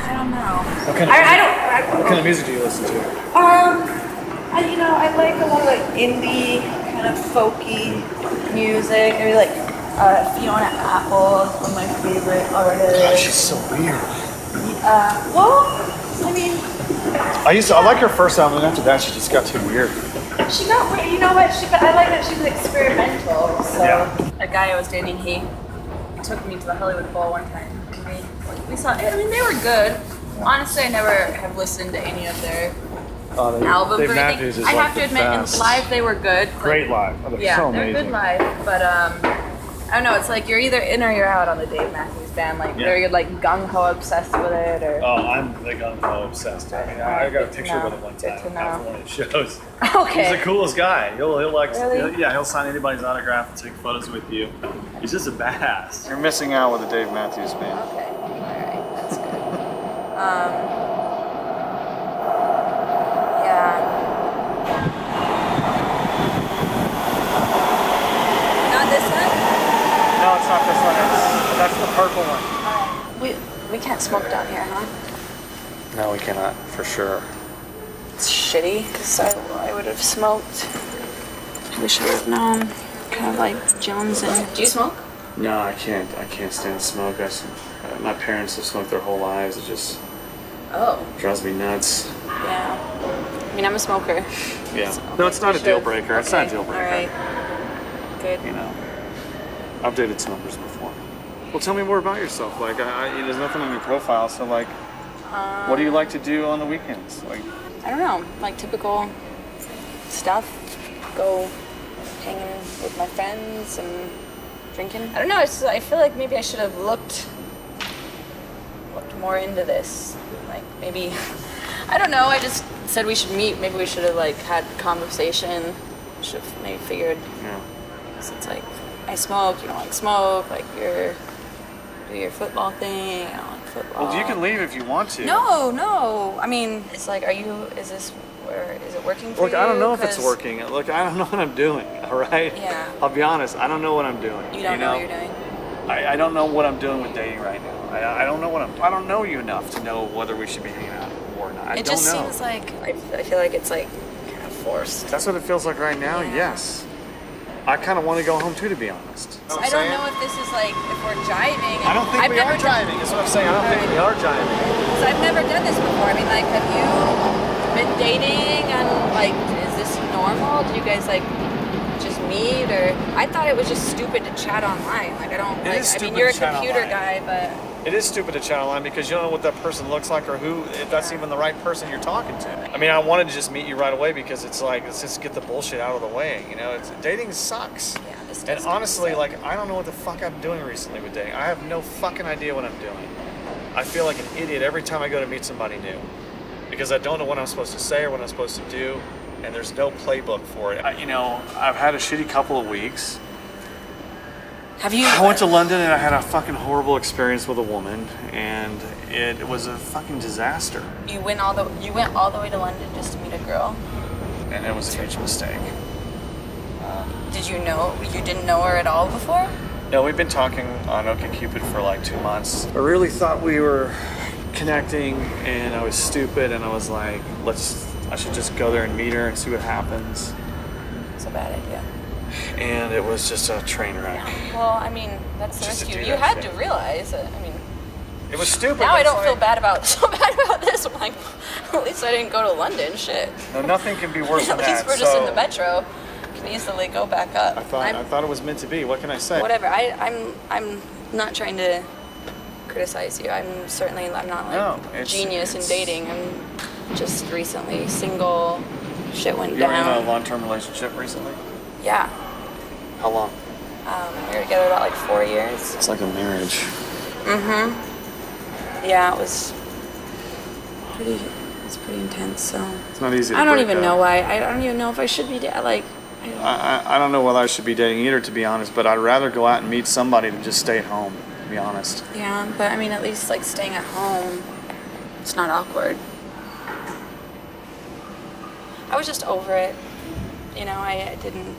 L: I don't know.
A: What kind of,
L: I, I don't. I,
A: what kind of music do you listen to?
L: Um, I, you know, I like a lot of like indie, kind of folky music. Maybe like uh, Fiona Apple is one of my favorite artists.
A: God, she's so weird.
L: Uh, well, I mean,
A: I used to, I like her first album, and after that, she just got too weird.
L: she got weird. You know what? She, but I like that she was experimental. So
A: Yeah.
L: A guy I was dating, he took me to the Hollywood Bowl one time. We, we saw. I mean, they were good. Honestly, I never have listened to any of their
A: Uh, they-
L: albums or anything. I have to admit, in live they were good.
A: Great live. Oh, they're
L: yeah,
A: so
L: they're good live, but um, I don't know. It's like you're either in or you're out on the Dave Matthews Band. Like
A: Yeah.
L: they're you're like gung ho obsessed with it, or
A: Oh, I'm big on Mo obsessed. I mean, I got a picture
L: No,
A: with him one
L: good
A: time after one of his shows. [LAUGHS]
L: Okay.
A: He's the coolest guy. He'll, he'll like,
L: Really?
A: he'll- yeah, he'll sign anybody's autograph and take photos with you. He's just a badass. You're missing out with the Dave Matthews Band.
L: Okay, all right, that's good. [LAUGHS] Um, yeah. Not this one.
A: No, it's not this one. It's, that's the purple one.
L: We we can't smoke down here, huh?
A: No, we cannot, for sure.
L: It's shitty because I, I would have smoked. I wish I would have known. Kind of like Jones and. Do you smoke?
A: No, I can't. I can't stand smoke. I, s- my parents have smoked their whole lives. It just
L: Oh,
A: drives me nuts.
L: yeah. I mean, I'm a smoker. [LAUGHS]
A: Yeah. No, it's not a
L: You
A: deal
L: should.
A: breaker. It's not a deal breaker.
L: All right. Good.
A: You know, I've dated smokers before. Well, tell me more about yourself. Like, I, I, there's nothing on your profile, so like, what do you like to do on the weekends? Like,
L: I don't know, like typical stuff. Go hanging with my friends and drinking. I don't know. It's, I feel like maybe I should have looked looked more into this. Like maybe, [LAUGHS] I don't know. I just said we should meet. Maybe we should have like had conversation. Should have maybe figured.
A: Yeah.
L: 'cause it's like I smoke. You don't like smoke. Like you're do your football thing. I don't like football.
A: Well, you can leave if you want to.
L: No, no. I mean, it's like, are you? Is this where? Is it working for
A: Look,
L: you?
A: I don't know if it's working. Look, I don't [LAUGHS] know what I'm doing. All right.
L: Yeah.
A: I'll be honest. I don't know what I'm doing.
L: You don't know, what you're doing.
A: I, I don't know what I'm doing with dating right now. I, I don't know what I'm. I don't know you enough to know whether we should be hanging out or not. I
L: it
A: don't
L: just
A: know.
L: seems like I, I feel like it's like kind of forced.
A: That's what it feels like right now. Yes. I kind of want to go home too, to be honest.
L: I don't know if this is like if we're jiving.
A: I don't think
L: I've
A: we are jiving. That's what I'm saying. I don't think we are jiving.
L: Because I've never done this before. I mean, like, have you been dating and like, is this normal? Do you guys like just meet or? I thought it was just stupid to chat online. Like, I don't.
A: It
L: like,
A: is
L: I mean, you're a
A: to chat
L: computer
A: online.
L: guy, but
A: It is stupid to chat online because you don't know what that person looks like or who, if that's even the right person you're talking to. I mean, I wanted to just meet you right away because it's like, let's just get the bullshit out of the way. You know, it's, dating sucks.
L: Yeah,
A: And honestly, like, I don't know what the fuck I'm doing recently with dating. I have no fucking idea what I'm doing. I feel like an idiot every time I go to meet somebody new because I don't know what I'm supposed to say or what I'm supposed to do, and there's no playbook for it. I, you know, I've had a shitty couple of weeks.
L: Have you?
A: I went to London and I had a fucking horrible experience with a woman, and it was a fucking disaster.
L: You went all the you went all the way to London just to meet a girl.
A: And it was a huge mistake.
L: Did you know you didn't know her at all before?
A: No, we've been talking on OkCupid for like two months. I really thought we were connecting, and I was stupid, and I was like, let's. I should just go there and meet her and see what happens.
L: It's a bad idea.
A: And it was just a train wreck.
L: Well, I mean, that's the
A: Just to
L: risk you.
A: do
L: You had
A: shit.
L: to realize. It. I mean,
A: It was stupid.
L: now I don't feel bad about [LAUGHS] so bad about this. I'm like, [LAUGHS] at least I didn't go to London. Shit.
A: No, nothing can be worse [LAUGHS]
L: at
A: than
L: least
A: that.
L: we're just in the metro. Can easily go back up.
A: I thought
L: I'm-
A: I thought it was meant to be. What can I say?
L: whatever. I, I'm I'm not trying to criticize you. I'm certainly I'm not like
A: No, it's-
L: genius
A: it's-
L: in dating. I'm just recently single. Shit went
A: You were in a long-term relationship recently.
L: Yeah.
A: How long?
L: Um, we were together about like four years.
A: It's like a marriage.
L: Mm-hmm. Yeah, it was pretty. It was pretty intense. So
A: It's not easy. To
L: I don't
A: break
L: even
A: up.
L: know why. I don't even know if I should be da- like.
A: I, I, I don't know whether I should be dating either, to be honest. But I'd rather go out and meet somebody than just stay at home. To be honest.
L: Yeah, but I mean, at least like staying at home, it's not awkward. I was just over it. You know, I, I didn't,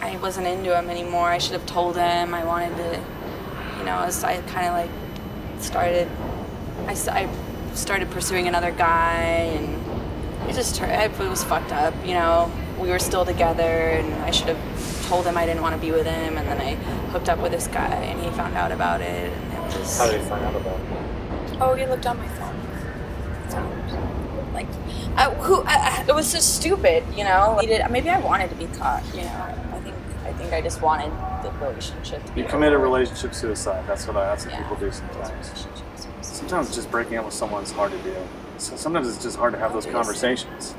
L: I wasn't into him anymore. I should have told him. I wanted to, you know, as I kind of like started, I started pursuing another guy and it just it was fucked up. You know, we were still together and I should have told him I didn't want to be with him and then I hooked up with this guy and he found out about it and it was.
B: How did you find out about it?
L: Oh, he looked on my phone. Like, I, who? I, I, it was just stupid, you know. Maybe I wanted to be caught, you know. I think I just wanted the relationship to be.
A: You committed relationship suicide. That's what I, that's what people do sometimes. Sometimes just breaking up with someone is hard to do. So sometimes it's just hard to have those conversations.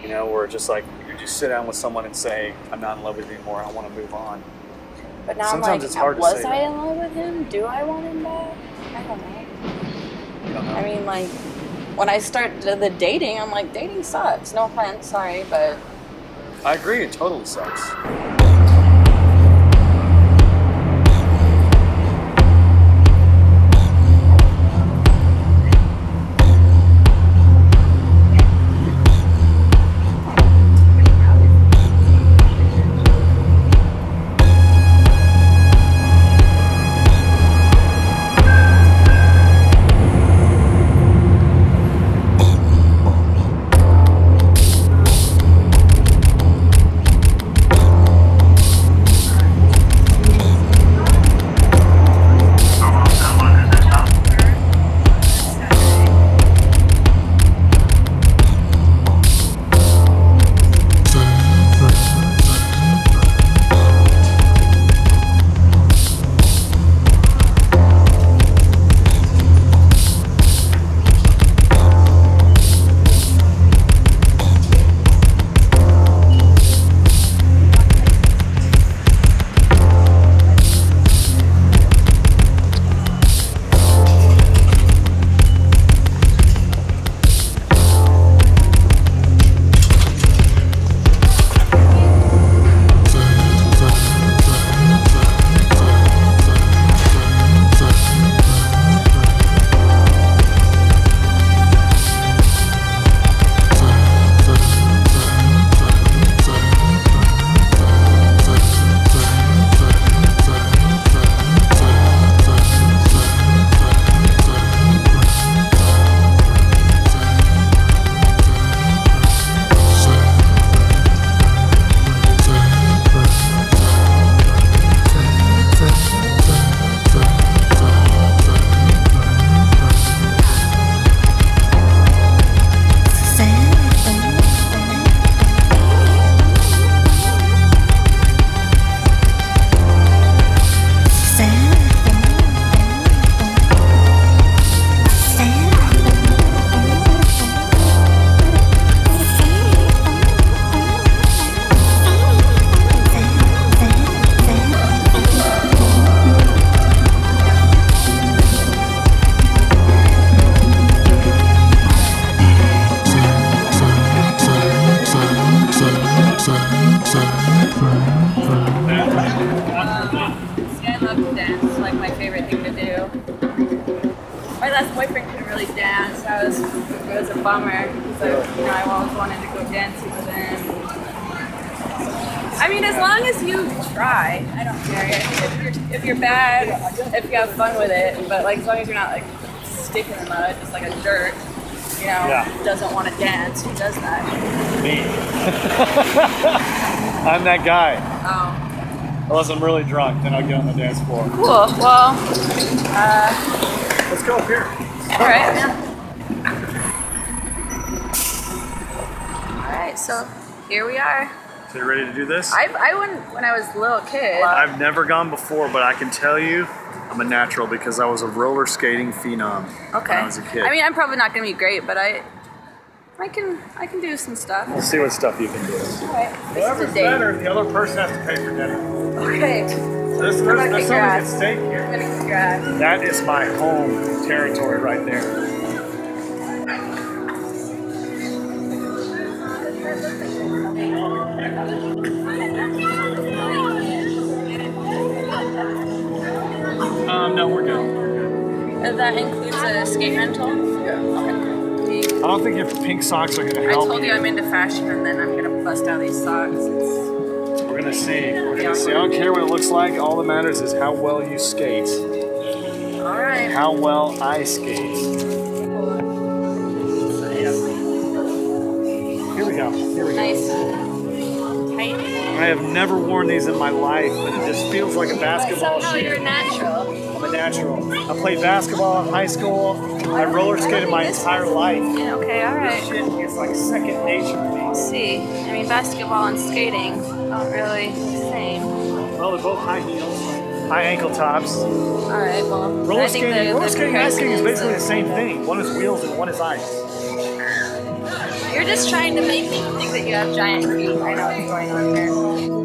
A: You know, where just like you just sit down with someone and say, "I'm not in love with you anymore. I want to move on."
L: But now
A: Sometimes
L: I'm like,
A: it's hard to
L: was
A: say
L: I
A: that.
L: in love with him? Do I want him back? I don't know. I mean, like, when I start the the dating, I'm like, dating sucks. No offense, sorry, but
A: I agree. It totally sucks.
L: But like as long as you're not like stick in the mud, just like a jerk, you know,
A: Yeah.
L: doesn't want to dance, who does that?
A: Me. [LAUGHS] I'm that guy.
L: Oh,
A: Unless I'm really drunk, then I'll get on the dance floor.
L: cool. Well, uh,
A: Let's go up here.
L: all right, yeah. All right, so here we are.
A: So you ready to do this?
L: I, I went when I was a little kid.
A: I've never gone before, but I can tell you I'm a natural because I was a roller skating phenom
L: Okay.
A: when I was a kid.
L: I mean, I'm probably not gonna be great, but I, I can, I can do some stuff.
A: we'll see what stuff you can do.
L: All right.
A: Whoever's better, the other person has to pay for dinner.
L: Okay.
A: There's, there's,
L: I'm gonna
A: there's something at stake here.
L: I'm gonna kick your.
A: That is my home territory right there. Um, no, we're good.
L: That includes a skate rental. Yeah. Okay.
A: I don't think your pink socks are gonna help.
L: I told you I'm into fashion, and then I'm gonna bust out these socks. It's,
A: We're gonna see. We're gonna see. I don't care what it looks like. All that matters is how well you skate.
L: all right.
A: How well I skate. Here we go. Here we go.
L: Nice. Tight.
A: I have never worn these in my life, but it just feels like a basketball
L: Somehow
A: shoe.
L: you're natural.
A: I'm a natural. I played basketball in high school. I roller skated my entire life.
L: Yeah, okay, all right.
A: Shit, is like second nature to me.
L: Let's see. I mean, basketball and skating not really the same.
A: Well, they're both high heels, high ankle tops.
L: All right. Well,
A: Roller skating,
L: the,
A: roller
L: the
A: skating, ice skating is basically the same thing. One is wheels and one is ice.
L: You're just trying to make me think that you have giant feet. I know what's going on here.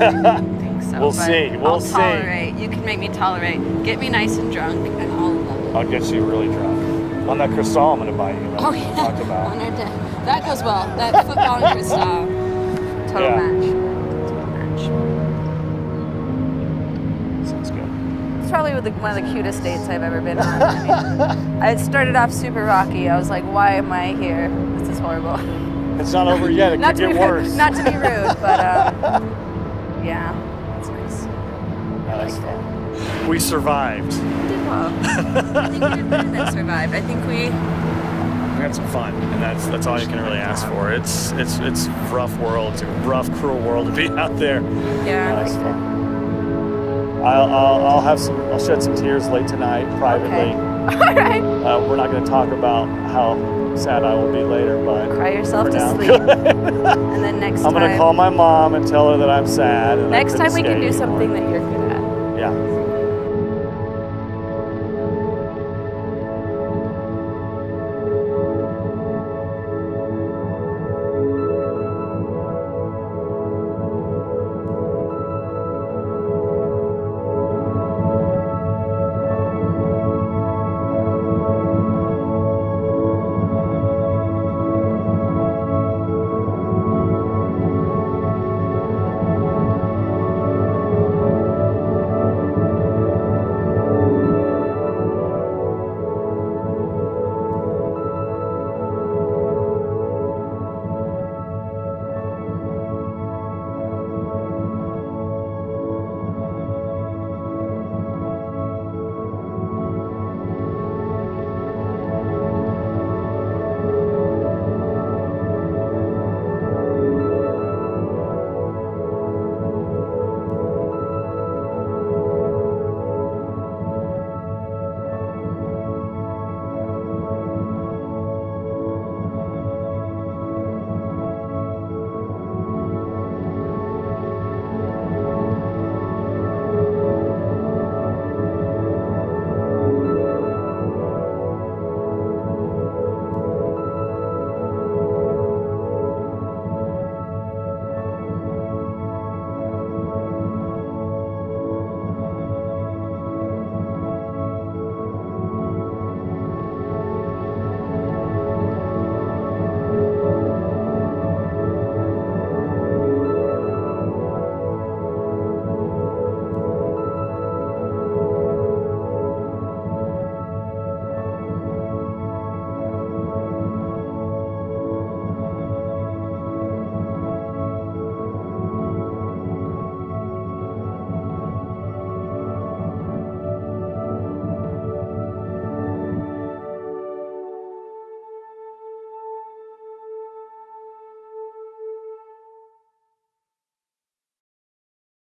L: Think so.
A: We'll see. We'll
L: I'll
A: see.
L: tolerate. You can make me tolerate. Get me nice and drunk, and I'll.
A: I'll get you really drunk. On that crystal I'm gonna buy you.
L: Oh yeah.
A: talked about.
L: On our day. That goes well. That football and crystal. [LAUGHS] Total
A: Yeah.
L: match.
A: Sounds good.
L: It's probably the, one of the cutest dates I've ever been on. I, mean, [LAUGHS] I started off super rocky. I was like, why am I here? This is horrible.
A: It's not over yet. It
L: not
A: could get worse.
L: not to be rude, but um, [LAUGHS] yeah, that's nice.
A: That's fun. We survived.
L: We did well. [LAUGHS] I think we did better than survive. I think we
A: We had some fun, and that's that's all you can really ask for. It's it's it's rough world. It's a rough, cruel world to be out there.
L: Yeah,
A: That's fun. I'll, I'll, I'll have some. I'll shed some tears late tonight, privately. Okay. [LAUGHS]
L: All right.
A: Uh, we're not going to talk about how sad I will be later, but
L: Cry yourself to sleep. [LAUGHS] and then next
A: I'm
L: time
A: going to call my mom and tell her that I'm sad. And
L: next time we can do
A: anymore.
L: something that you're good at.
A: Yeah.